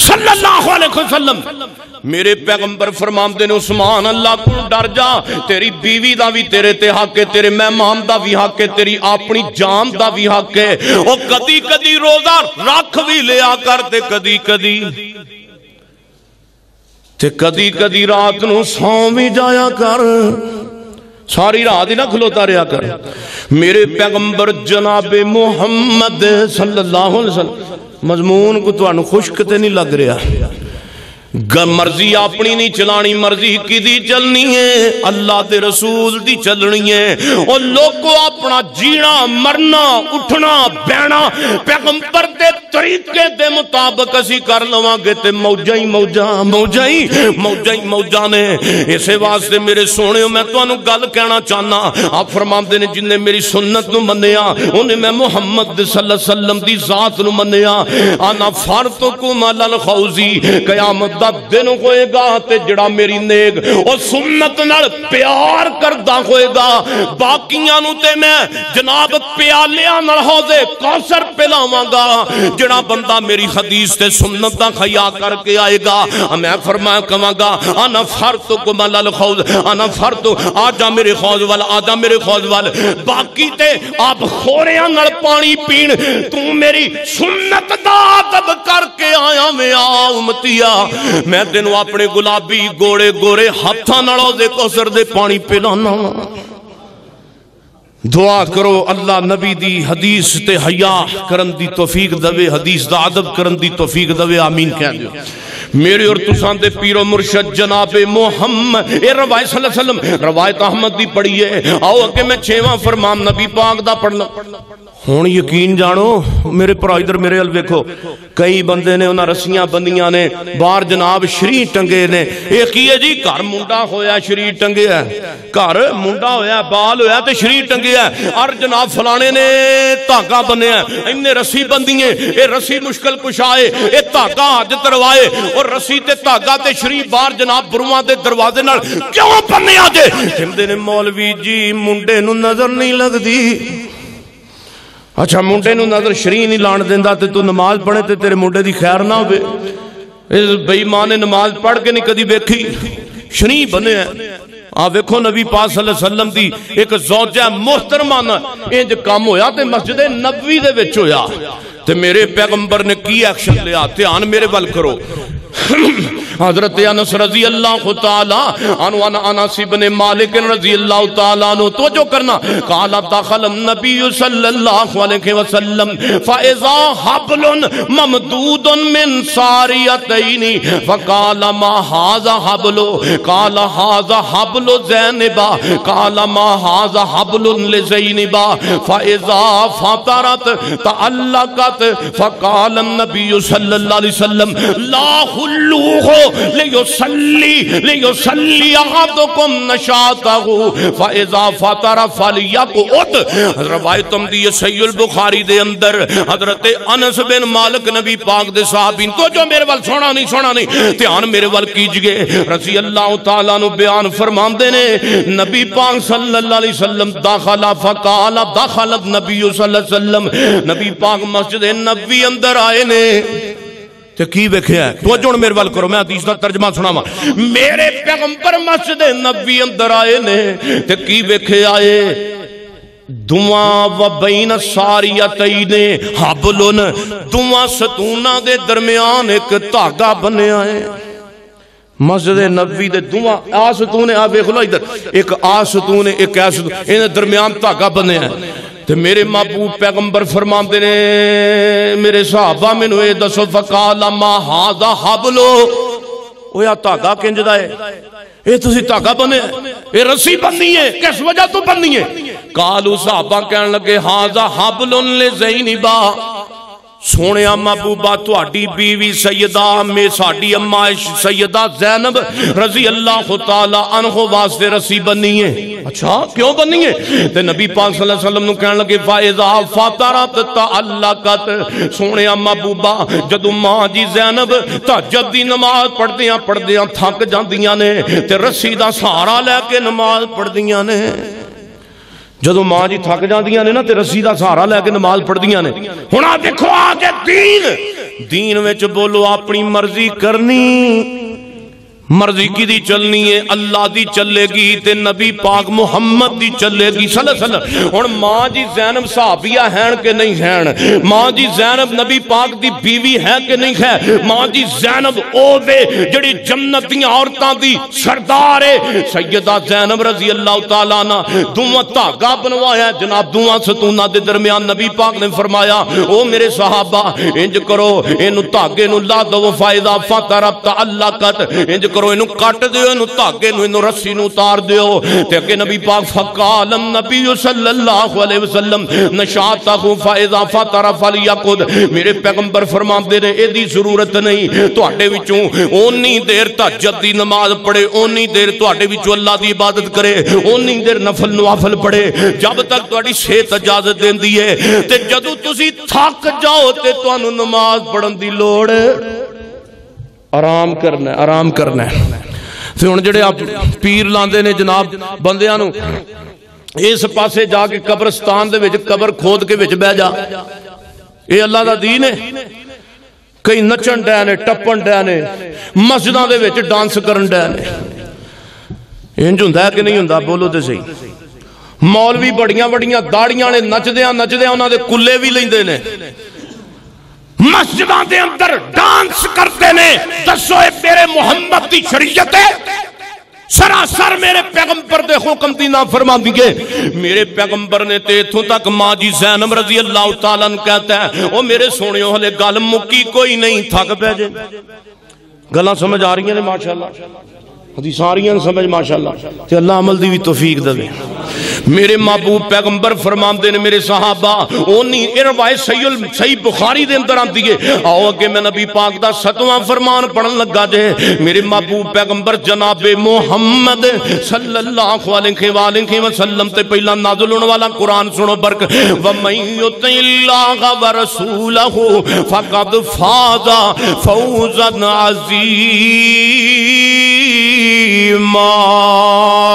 सल्लल्लाहु अलैहि वसल्लम मेरे पैगंबर फरमाते ने उस्मान अल्लाह को डर जा तेरी बीवी दा भी तेरे ते हक है तेरे मेहमान दा भी हक है तेरी अपनी जान दा भी हक है ओ कदी कदी रोजा रख भी लिया कर ते कदी कदी ते कदी कदी रात ਨੂੰ ਸੌਂ ਵੀ ਜਾਇਆ ਕਰ सारी रात ही ना खलोता रहा कर। मेरे पैगंबर जनाबे मुहम्मद सल्लल्लाहु अलैहि वसल्लम, मजमून को तो खुश्क नहीं लग रहा। मर्ज़ी अपनी नहीं चलानी, मर्ज़ी कि चलनी है? अल्लाह के रसूल की चलनी है। और लोगो अपना जीना, मरना, उठना, बहना, पैगंबर के तरीके के मुताबिक असी कर लवांगे ते मौजा ही मौजा मौजा ही मौजा ही मौजा ने। इसे वास्ते मेरे सोने, मैं तुम्हें गल कहना चाहना आप फरमाते ने, जिन्हें मेरी सुन्नत न मनिया उन्हें मैं मुहम्मद वसल्लम की जात न मनिया आना तो कुमल खौजी, कयामत ਦਾ ਦਿਨ ਹੋਏਗਾ ਤੇ ਜਿਹੜਾ ਮੇਰੀ ਨੇਕ ਉਹ ਸੁਨਨਤ ਨਾਲ ਪਿਆਰ ਕਰਦਾ ਹੋਏਗਾ ਬਾਕੀਆਂ ਨੂੰ ਤੇ ਮੈਂ ਜਨਾਬ ਪਿਆਲਿਆਂ ਨਾਲ ਹੌਜ਼ੇ ਕੌਸਰ ਪਿਲਾਵਾਂਗਾ ਜਿਹੜਾ ਬੰਦਾ ਮੇਰੀ ਹਦੀਸ ਤੇ ਸੁਨਨਤ ਦਾ ਖਿਆ ਕਰਕੇ ਆਏਗਾ ਮੈਂ ਫਰਮਾਇਆ ਕਵਾਂਗਾ ਆਨਾ ਫਰਤੁ ਕੁਮਲ ਖੌਜ਼ ਆਨਾ ਫਰਤੁ ਆ ਜਾ ਮੇਰੇ ਖੌਜ਼ ਵੱਲ ਆ ਜਾ ਮੇਰੇ ਖੌਜ਼ ਵੱਲ ਬਾਕੀ ਤੇ ਆਪ ਖੋਰਿਆਂ ਨਾਲ ਪਾਣੀ ਪੀਣ ਤੂੰ ਮੇਰੀ ਸੁਨਨਤ ਦਾ ਅਦਬ ਕਰਕੇ ਆਇਆ ਵੇ ਆ ਉਮਤੀਆ मैं तेन अपने गुलाबी गोले गोरे हाथों नालों दे दे पानी पिलाना। दुआ करो अल्लाह नबी दी हदीस ते हया करन दी तौफीक दवे, हदीस दा अदब करन दी तौफीक दवे, आमीन कह दियो। मेरे और तुसा के पीरो मुरशद जनाबे मोहम्मद रवायत सलम रवायत अहमद की पढ़ी है। आओ अगे मैं छेवा फरमान नबी पाक का पढ़ना। हूँ यकीन जानो मेरे भरा इधर मेरे अल वेखो, कई बंदे ने उन्हें रस्सियाँ बंदियाँ ने, बाहर जनाब श्री टंगे ने। यह की है जी? घर मुंडा होया, शरीर टंगे है। घर मुंडा होया, बाल होया तो श्री टंगे है। अर जनाब फलाने ने धागा बनया इन्हें रस्सी बंदी है ये रस्सी मुश्किल कुछ आए यह धागा अज तरवाए और रस्सी ते धागा ते शरीफ बार जनाब बुरुआ दे दरवाजे नाल क्यों बनिया जे? कहते ने मौलवी जी मुंडे नज़र नहीं लगदी। अच्छा मुंडे नज़र श्री नहीं लाण देता ते तू नमाज़ पढ़े ते तेरे मुंडे दी खैर ना होवे। इस बेईमान ने नमाज़ पढ़ के नहीं कदी वेखी। श्री बने है। आ वेखो नबी पाक सल्लल्लाहु अलैहि वसल्लम दी एक जोजा मोहतरमान इंज काम होया ते मस्जिद नबवी दे विच होया। तो मेरे पैगंबर ने की एक्शन लिया? ध्यान मेरे वाल करो। हज़रत अनस रज़ी अल्लाह तआला मालिक रज़ी अल्लाह तआला तो जो करना। काला दखल नबी सल्लल्लाहु अलैहि वसल्लम, फइजा हबलन ममदूदन मिन सारियतैनि, फकाल मा हाजा हबलो, काल हाजा हबलो जैनबा, काल मा हाजा हबलुन लिजैनबा फइजा फतरत तअल्लकत फकाल नबी सल्लल्लाहु बयान फरमांदे ने, नबी पाक सल्लल्लाहु अलैहि वसल्लम, दाखला फकाला, दाखलत नबी सल्लल्लाहु अलैहि वसल्लम। नबी पाक मस्जिद लफ्ज नबी अंदर आए ने। दुआ हबलुन। दुआ सतूना दे दरम्यान एक धागा बनया है। मस्जिद नबी दे दुआ आसतून आ वेख लो इधर। एक सतून एक ऐसतून इन दरम्यान धागा बनया है। ते मेरे मापू पैगंबर फरमाते ने, मेरे सहाबा मैनू ये दसो, फका लामा हाजा हबलो। ओया धागा किंजदा है? ये तुसी धागा बने? ये रस्सी बननी है? किस वजह तो बननी है? कालू सहाबा कहन लगे, हाजा हबलुन ले ज़ैनिबा सोने महबूबा थोड़ी बीवी सैयदा अम्मे साड़ी अम्मा सैयदा जैनब रज़ी अल्लाह अनहो वास्ते रसी बनी है अच्छा क्यों बनी है ते नबी पाक सल्लल्लाहु अलैहि वसल्लम कह लगे फ़ायदा फातारा अल्लाह कत सोने महबूबा जदों माँ जी जैनब तहज्जुद दी नमाज़ पढ़दियाँ पढ़दियाँ थक जांदियाँ ने ते रस्सी दा सहारा लेके नमाज़ पढ़दियाँ ने ਜਦੋਂ ਮਾਂ ਜੀ ਥੱਕ ਜਾਂਦੀਆਂ ਨੇ ਨਾ ਤੇ ਰੱਸੀ ਦਾ ਸਹਾਰਾ ਲੈ ਕੇ ਨਮਾਜ਼ ਪੜ੍ਹਦੀਆਂ ਨੇ ਹੁਣ ਆ ਦੇਖੋ ਆ ਕੇ ਦੀਨ ਦੀਨ ਵਿੱਚ ਬੋਲੋ ਆਪਣੀ ਮਰਜ਼ੀ ਕਰਨੀ मर्ज़ी की दी चलनी है? अल्लाह दी चलेगी ते नबी पाक मुहम्मद दी चलेगी। सल्लल्लाहु हुन माँ जी जैनब सहाबिया हैं कि नहीं हैं? माँ जी जैनब नबी पाक दी बीवी है कि नहीं है? माँ जी जैनब ओ वे जड़ी जन्नत दी औरतां दी सरदार है। सैयदा जैनब रज़ी अल्लाह तआला ना दुआ धागा बनवाया। जनाब, दुआ सतूना दे दरमियान नबी पाक ने फरमाया, ओ मेरे साहबा, इंज करो इनु धागे ला दो फ़ायदा फतरब तअल्लकत इंज करो इन कट दो इन धागे इन रस्सी उतार दो अगे नबी पाक फकालम नबी वसलम नशाता इजाफा तारा फल या खुद मेरे पैगंबर फरमाते ने यदि ज़रूरत नहीं थोड़े तो ओनी देर तजत की नमाज़ पढ़े ओनी देर थोड़े तो अल्लाह की इबादत करे ओनी देर नफल नवाफल पढ़े जब तक थोड़ी सेहत इजाज़त देती है तो जदों तुम थक जाओ तो नमाज़ पढ़न की लड़ ਆਰਾਮ ਕਰਨਾ ਹੈ, ਆਰਾਮ ਕਰਨਾ ਹੈ। ਤੇ ਹੁਣ ਜਿਹੜੇ ਆਪ ਪੀਰ ਲਾਉਂਦੇ ਨੇ ਜਨਾਬ ਬੰਦਿਆਂ ਨੂੰ ਇਸ ਪਾਸੇ ਜਾ ਕੇ ਕਬਰਸਤਾਨ ਦੇ ਵਿੱਚ ਕਬਰ ਖੋਦ ਕੇ ਵਿੱਚ ਬਹਿ ਜਾ ਇਹ ਅੱਲਾ ਦਾ ਦੀਨ ਹੈ ਕਈ ਨੱਚਣ ਡੈ ਨੇ ਟੱਪਣ ਡੈ ਨੇ ਮਸਜਿਦਾਂ ਦੇ ਵਿੱਚ ਡਾਂਸ ਕਰਨ ਡੈ ਨੇ ਇੰਜ ਹੁੰਦਾ ਹੈ ਕਿ ਨਹੀਂ ਹੁੰਦਾ ਬੋਲੋ ਤੇ ਸਹੀ ਮੌਲਵੀ ਬੜੀਆਂ ਬੜੀਆਂ ਦਾੜੀਆਂ ਵਾਲੇ ਨੱਚਦਿਆਂ ਨੱਚਦਿਆਂ ਉਹਨਾਂ ਦੇ ਕੁੱਲੇ ਵੀ ਲੈਂਦੇ ਨੇ ਮਸਜਿਦਾਂ ਦੇ ਅੰਦਰ ਡਾਂਸ ਕਰਦੇ ਨੇ ਦੱਸੋ ਇਹ ਮੇਰੇ ਮੁਹੰਮਦ ਦੀ ਸ਼ਰੀਅਤ ਹੈ ਸਰਾਸਰ ਮੇਰੇ ਪੈਗੰਬਰ ਦੇ ਹੁਕਮ ਦੀ ਨਾ ਫਰਮਾਂਦੀ ਹੈ ਮੇਰੇ ਪੈਗੰਬਰ ਨੇ ਤੇ ਇਥੋਂ ਤੱਕ ਮਾਂ ਜੀ ਜ਼ੈਨਬ ਰਜ਼ੀ ਅੱਲਾਹ ਤਾਲਾ ਨੂੰ ਕਹਤਾ ਹੈ ਉਹ ਮੇਰੇ ਸੋਹਣਿਓ ਹਲੇ ਗੱਲ ਮੁੱਕੀ ਕੋਈ ਨਹੀਂ ਥੱਕ ਪੈ ਜੇ ਗੱਲਾਂ ਸਮਝ ਆ ਰਹੀਆਂ ਨੇ सारियाँ समझ माशाला तो अल्लाह अमल की भी तोफीक दे मेरे महबूब पैगंबर फरमाते ने मेरे साहबा ओनी रवायत सही सही बुखारी के अंदर आती है आओ अगे मैं नबी पाक का सतवा फरमान पढ़न लगा जे मेरे महबूब पैगंबर जनाबे मोहम्मद सल्लल्लाहु अलैहि वालैहि वसल्लम ते पहला नाज़िल होने वाला कुरान सुनो बरक व मई युतिल्लाह व रसूलहु फकद फाजा फौजन अजीम Mom.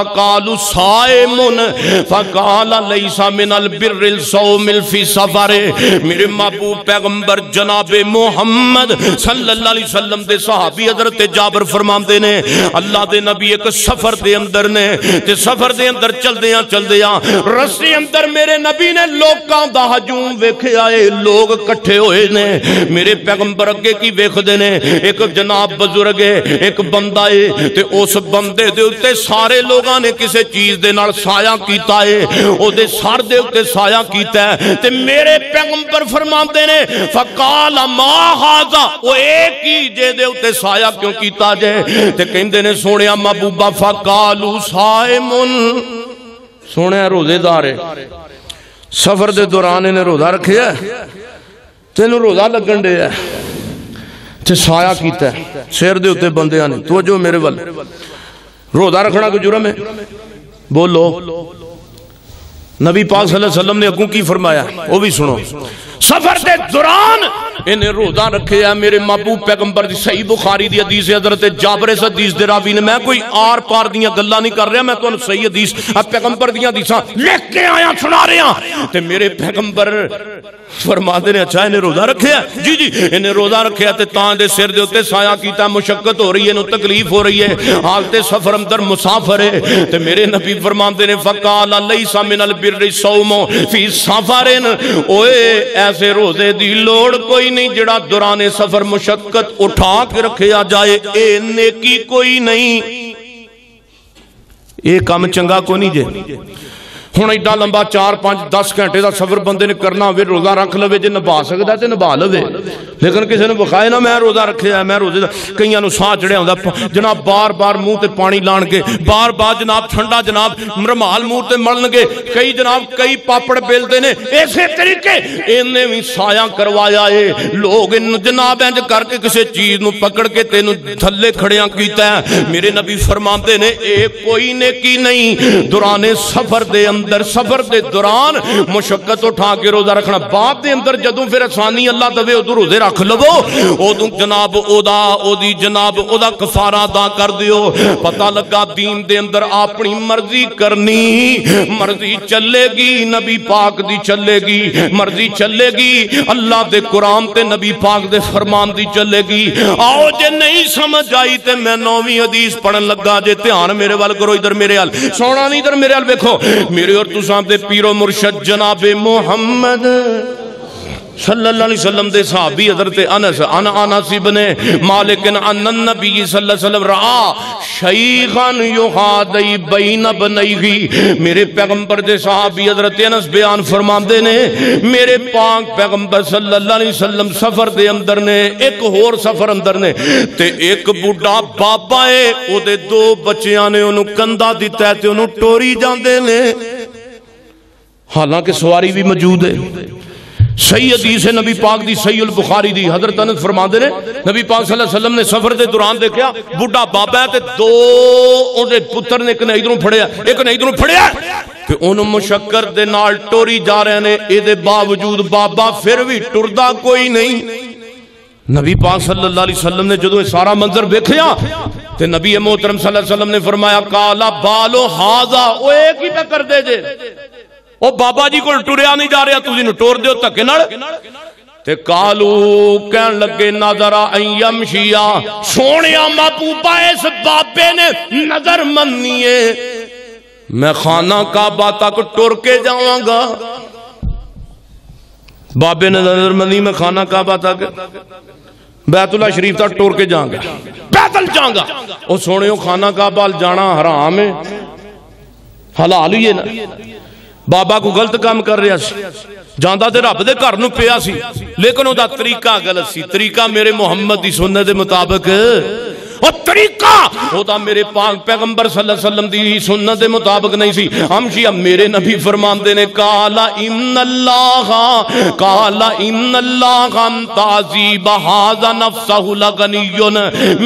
फकालु साइमुन फकाला लैसा मिनल बिर्रिल सौमिल फ़ी सफ़र मेरे महबूब पैगंबर जनाबे मोहम्मद सल्लल्लाहु अलैहि वसल्लम दे सहाबी हज़रत जाबर फरमाते ने अल्लाह दे नबी एक सफ़र दे अंदर ने ते सफ़र दे अंदर चलदियाँ चलदियाँ रस्ते अंदर मेरे नबी ने लोकां दा हजूम वेखिया ए लोग इकट्ठे होए ने मेरे पैगंबर अगे की वेखदे ने एक जनाब बुज़ुर्ग है एक बंदा है ते उस बंदे दे उत्ते सारे लोगां ने किसी चीज़ दे नाल कीता है सर उत्ते साया कीता है, ते मेरे पैगंबर फरमाते ने, फकाल मा हाजा ओ एक ही जे उत्ते साया क्यों कीता जे? ते कहंदे ने महबूबा, फकालू साइमुन। सोहणिया रोजेदार है। सफ़र दे दौरान इन्हें रोजा रखिया तेन रोजा लगन डे ते साया कीता है। सिर दे उत्ते बंदियाँ ने तवज्जो मेरे वल। रोजा रखना कोई जुर्म है? बोलो। नबी पाक सल्लल्लाहु अलैहि वसल्लम ने अगू की फरमाया वो भी सुनो सफ़र के दौरान इन्हें रोजा रखे है मेरे महबूब पैगंबर दी सही बुखारी हदीस है, हज़रत जाबर इस हदीस दे रावी ने। मैं कोई आर पार दियाँ गल्लां नहीं कर रहा, मैं तुहानू सही हदीस आ पैगंबर हदीसां लिख के आया, सुना रहा ते मेरे पैगंबर फरमाते ने अच्छा इन्हें रोजा रखे है? जी जी, इन्हें रोजा रखे ते दे सिर दे उत्ते साया कीता, मुशक्कत हो रही है तकलीफ़ हो रही है। हालते सफ़र अंदर मुसाफर है। ते मेरे नबी फरमाते ने, फकाल लैसा मिनल बिर्रि सौमो फ़ी सफरिन। ओए ऐसे रोज़े की लड़ कोई नहीं जड़ा दौरान सफ़र मुशक्कत उठा के रखा जाए। ए नेकी कोई नहीं। ये काम चंगा को नहीं जे। हूँ एडा लंबा चार, पाँच, दस घंटे का सफ़र बंद ने करना हो रोजा रख लवे, जो नभा सकता तो नभा लवे। लेकिन किसी ने बखाए ना, मैं रोजा रखे मैं रोज़े कई सह चढ़िया जनाब बार बार मुँह से पानी ला गए बार बार जनाब ठंडा, जनाब मरमाल मूह से मलन गए कई जनाब कई पापड़ बेलते ने इसे तरीके इन्हें भी साया करवाया है। लोग इन जनाब इंज करके किसी चीज़ न पकड़ के तेन थले खड़िया किया मेरे नबी फरमाते ने यह कोई ने की नहीं, दुराने सफ़र के अंदर, सफ़र के दौरान मुशक्कत उठा के रोजा रखना, बाप के अंदर जदों फिर आसानी अल्लाह दवे उदू रोज़े रख रख लवो। ओदू जनाब ओदा, ओदी जनाब ओदा कफारा दा कर दियो। पता लगा दीन दे अंदर अपनी मर्ज़ी करनी। मर्ज़ी चलेगी, नबी पाक दी चलेगी। मर्ज़ी चलेगी, अल्लाह दे कुरान ते नबी पाक दे फरमान दी चलेगी। आओ जे नहीं समझ आई ते मैं नौवी हदीस पढ़न लगा। जे ध्यान मेरे वाल करो इधर मेरे हाल। सोना नहीं इधर मेरे हाल, देखो। मेरे और तुसा दे पीरो मुर्शिद जनाबे मोहम्मद। मेरे पैगंबर हज़रत अनस बयान ने, मेरे पाक पैगंबर सफ़र अंदर ने, एक होर सफ़र अंदर ने, ते एक बाबा है दो बच्चियाँ ने कंधा दिता है टोरी जांदे ने। हालाँकि सवारी भी मौजूद है। सही हदीस है नबी पाक दी सही उल बुखारी दी हजरत अनस फरमाते ने नबी पाक सल्लल्लाहु अलैहि वसल्लम ने सफर के दौरान देखा बुढ़ा बाबा है ते दो ओदे पुत्र ने एक ने इधरों फड़िया एक ने इधरों फड़िया ਤੇ ਉਹਨੂੰ ਮੁਸ਼ੱਕਰ ਦੇ ਨਾਲ ਟੋਰੀ ਜਾ ਰਹੇ ਨੇ ਇਹਦੇ ਬਾਵਜੂਦ ਬਾਬਾ ਫਿਰ ਵੀ ਟੁਰਦਾ ਕੋਈ ਨਹੀਂ नबी पाक सल्लल्लाहु अलैहि वसल्लम ने जो सारा मंजर वेखिया ते नबी मोहतरम सल्लल्लाहु अलैहि वसल्लम ने फरमाया काला बालो हाजा ओए की पे कर दे जे ओ बाबा जी को टुरिया नहीं जा रहा तुम टोर दो धक्के नाल ते कालू कह लगे नजर यमशिया सोने महबूबा इस बाबे ने नजर मनिए मैं खाना काबा तक टुर के जावांगा बाबे ने नजर मनी मैं खाना काबा तक बैतुल्ला शरीफ तक टुर के जाऊंगा पैदल जाऊंगा ਉਹ ਸੋਹਣਿਓ ਖਾਨਾ ਕਾਬਾ ਜਾਣਾ ਹਰਾਮ ਹੈ ਹਲਾਲ ਹੀ ਹੈ ਨਾ ਬਾਬਾ ਕੋ ਗਲਤ ਕੰਮ ਕਰ ਰਿਹਾ ਸੀ ਜਾਂਦਾ ਤੇ ਰੱਬ ਦੇ ਘਰ ਨੂੰ ਪਿਆ ਸੀ ਲੇਕਿਨ ਉਹਦਾ ਤਰੀਕਾ ਗਲਤ ਸੀ ਤਰੀਕਾ ਮੇਰੇ ਮੁਹੰਮਦ ਦੀ ਸੁਨਨਤ ਦੇ ਮੁਤਾਬਕ और तरीका। वो तो मेरे पाक पैगंबर सल्लम की सुनत के मुताबिक नहीं सी। हम जी अब मेरे नबी फरमाते ने काला इमन अल्लाह काला इमन अल्लाह ताजी बहाजा नफसा गनीयुन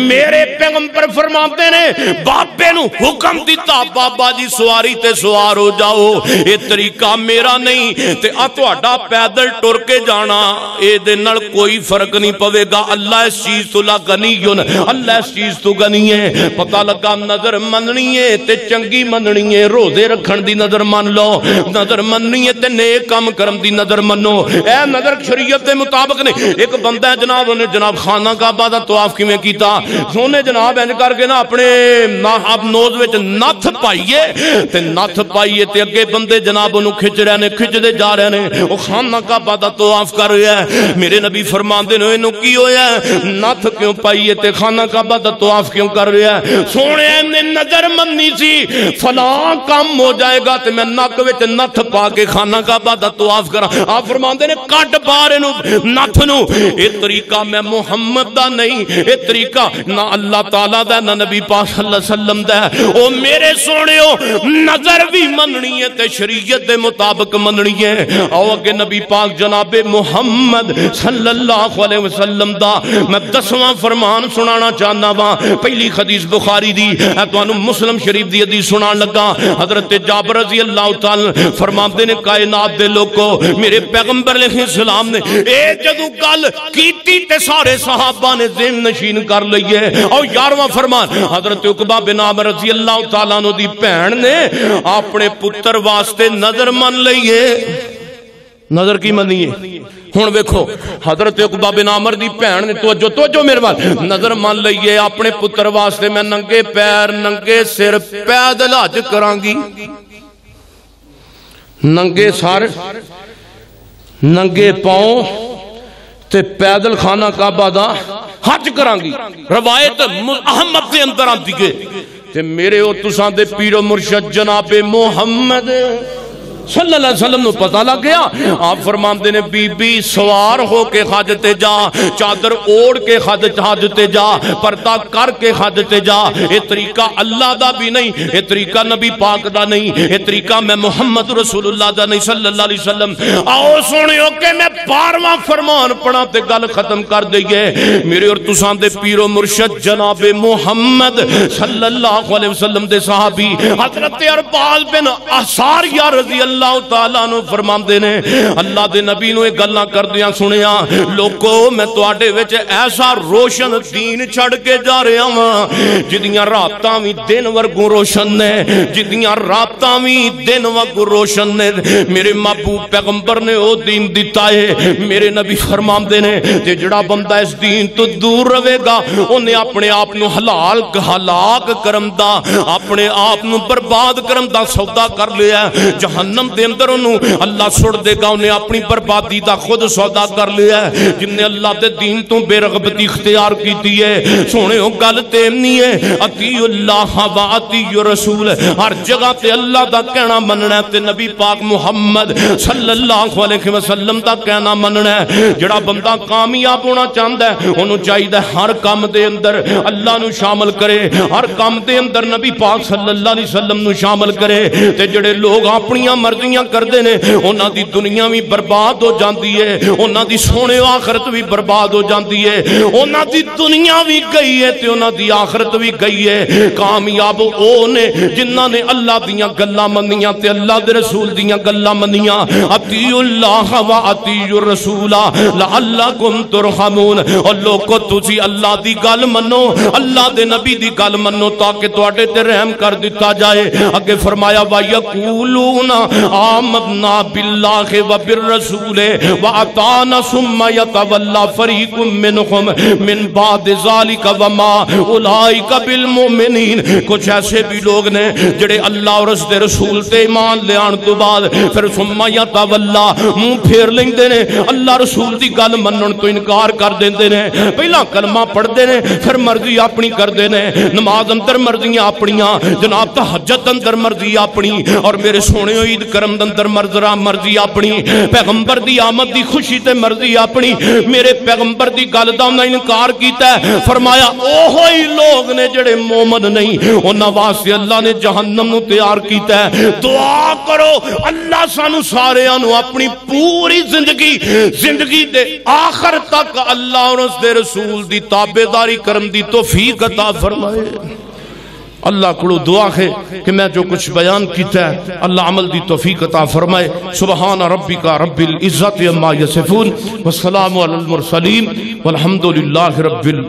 मेरे पैगंबर फरमाते ने, बाबे नु हुक्म दिता, बाबा जी सवारी ते सवार हो जाओ। ये तरीका मेरा नहीं, ते आ ਤੁਹਾਡਾ ਪੈਦਲ ਟੁਰ ਕੇ ਜਾਣਾ ਇਹਦੇ ਨਾਲ ਕੋਈ ਫਰਕ ਨਹੀਂ ਪਵੇਗਾ ਅੱਲਾ ਇਸ ਚੀਜ਼ ਤੋਂ ਲਾ ਗਨੀਯੁਨ ਅੱਲਾ चीज़ तू गनी है। पता लगा नज़र मननी है ते चंगी मननी है। रोज़े रखन दी नज़र मन लो। नज़र मननी है ते नेक काम करन दी नज़र मनो ए नज़र शरीयत दे मुताबिक ने। एक बंदा है जनाब, उन्हें जनाब खाना काबा दा तवाफ किवें कीता? सोने जनाब इंज करके ना अपने ना आप नोज़ विच नथ पाईए ते नथ पाईए ते अगे बंदे जनाब उन्हें खिच रहे ने, खिचदे जा रहे ने। ओ खाना काबा दा तवाफ कर रहा है। मेरे नबी फरमांदे ने इनु की होया नथ क्यों पाईए ते? खाना काबा दा तवाफ क्यों कर रहा है? सोने ने नज़र मनी सी। फला काम हो जाएगा तो मैं नक विच नथ पा के खाना काबा दा तवाफ करा। आप फरमाते ने, कट बाहर नथ नु। तरीका मैं मुहम्मद दा नहीं ये तरीका ना अल्लाह ताला दा, ना नबी अलैहि वसल्लम दा। ओ मेरे सोनियो नज़र भी मननी है ते शरीयत दे मुताबिक मननी है। आओ अगे नबी पाक जनाबे मुहम्मद सल्लल्लाहु अलैहि वसल्लम दा। मैं दसवां फरमान सुनाना चाहना वा। पहली खदीस बुखारी दी तुम मुस्लिम शरीफ की हदीस सुना लगा। हज़रत जाबर रज़ी अल्लाह तल फरमाते ने, कायनात दे लोगो, मेरे पैगंबर लिखे सलाम ने यह जदू गल की सारे साहबा ने जेम नशीन कर ली है। और यारवा फरमान, हज़रत उकबा बिनाम रज़ी अल्लाह तला दी भैन ने अपने पुत्र वास्ते नज़र मन ली है। नज़र की मनी है। हूँ वेखो, हज़रत बाबे की भैन ने तवजो तवजो मेरे वाल नज़र मान लीए अपने पुत्र वास्ते मैं नंगे पैर, नंगे सिर पैदल हज करा नंगे सर, नंगे पाओ ते पैदल खाना काबा का हज करा रवायत अहमद के अंदर आती है। मेरे ओ तुसा दे पीरो मुर्शद जनाबे मोहम्मद पता लग गया। आप फरमाते ने, बीबी, सवार होके हज ते जा, चादर ओढ़ के हज हज ते जा, परता करके हज ते जा। ये तरीका अल्लाह का भी नहीं, ये तरीका नबी पाक का नहीं, ये तरीका मैं मुहम्मद रसूलुल्लाह का नहीं सल्ला आओ सुनियो के मैं बारवा फरमान पढ़ा ते गल खत्म कर दईए मेरे और तुसा दे पीरो मुर्शद जनाबे मुहम्मद सल्लल्लाहु अलैहि वसल्लम दे हज़रत अरबाज बिन असार या रज़ी अल्लाह ताला नु फरमाते ने, अल्लाह दे नबी नु गल्लां करदियाँ सुनिया लोको, मैं तुहाडे विच ऐसा रोशन दीन छड़ के जा रहा हाँ जिदियाँ रातां भी दिन वर्गू रोशन ने, जिदियाँ रातां भी दिन वांगू रोशन ने, मेरे महबूब पैगंबर ने ओ दीन दिता है मेरे नबी फरमाते ने ते जेड़ा बंदा इस दीन तो दूर रहेगा उन्हें अपने आप नु हलाल हलाक करम दा, अपने आप नु बर्बाद करम दा सौदा कर लिया जहन्नम जहन्नम दे अंदर ओनू अल्लाह सुट देगा, उन्हें अपनी बर्बादी का खुद सौदा कर लिया है। जिन्हें अल्लाह के दीन तो बेरगबती इख्तियार की है। सोने गल तो नहीं है अती अल्लाह व रसूल। हर जगह ते अल्लाह का कहना मनना है नबी पाक मुहम्मद सल्लल्लाहु अलैहि वसल्लम का कहना मनना है। जड़ा बंदा कामयाब होना चाहता है ओनू चाहिए हर काम दे अंदर अल्लाह नु शामिल करे। हर काम के अंदर नबी पाक वसल्लम नु शामिल करे। ते जड़े लोग अपनी मर्जियाँ करते ने, उन्हां दी दुनिया भी बर्बाद हो जाती है, उन्हां दी सोने आखरत भी बर्बाद हो जाती है, उन्हां दी दुनिया भी गई है ते उन्हां दी आखरत भी गई है। कामयाब ओ ने जिन्हां ने अल्लाह दियाँ गल्लां मन्नियाँ ते अल्लाह दे रसूल दियाँ व अतीउर रसूला लअल्लकुम तुरहमून। और लोगो, तुसी अल्लाह दी गल मनो अल्लाह दे नबी दी गल मनो ताकि रहम कर दिता जाए। अगे फरमाया वा यकूलूना आमदना बिल्लाहि व बिर्रसूल, व अताना सुम्मा यतवल्ला फरीकुम मिनहुम, मिन बाद ज़ालिका व मुमिनीन। कुछ ऐसे भी लोग ने जेड़े अल्लाह और उसदे रसूल ते ईमान ले आने तो बाद, फिर सुम्मा यतवल्ला मुँह फेर लेंदे ने, अल्लाह रसूल दी गल मनण तो इनकार कर देंदे ने। पहला कलमा पढ़ते ने, फिर मर्ज़ी अपनी करते ने। नमाज़ अंदर मर्जियाँ अपनियाँ, जनाब तहज्जत अंदर मर्ज़ी अपनी, और मेरे सोने ईद करम अंदर मर्जरा मर्ज़ी अपनी। पैगंबर दी आमद दी खुशी ते मर्ज़ी अपनी। मेरे पैगंबर दी गल दा उन्हें इनकार किया फरमाया ओहो ही लोग ने जेड़े मोमन नहीं उन्होंने वास्ते अल्लाह ने जहन्नम नु तैयार किया दुआ करो, अल्लाह सानू सारे अपनी पूरी ज़िंदगी ज़िंदगी दे आखिर तक अल्लाह और उसके रसूल दी ताबेदारी करम दी तौफीक अता फरमाए। अल्लाह को दुआ है कि मैं जो कुछ बयान किया है, अल्लाह अमल की तोफीक अता फरमाए। सुबहान रबी का रबिल इज़्ज़त अम्मा यसफून। वसलाम सलीम मुरसलीन। रबिल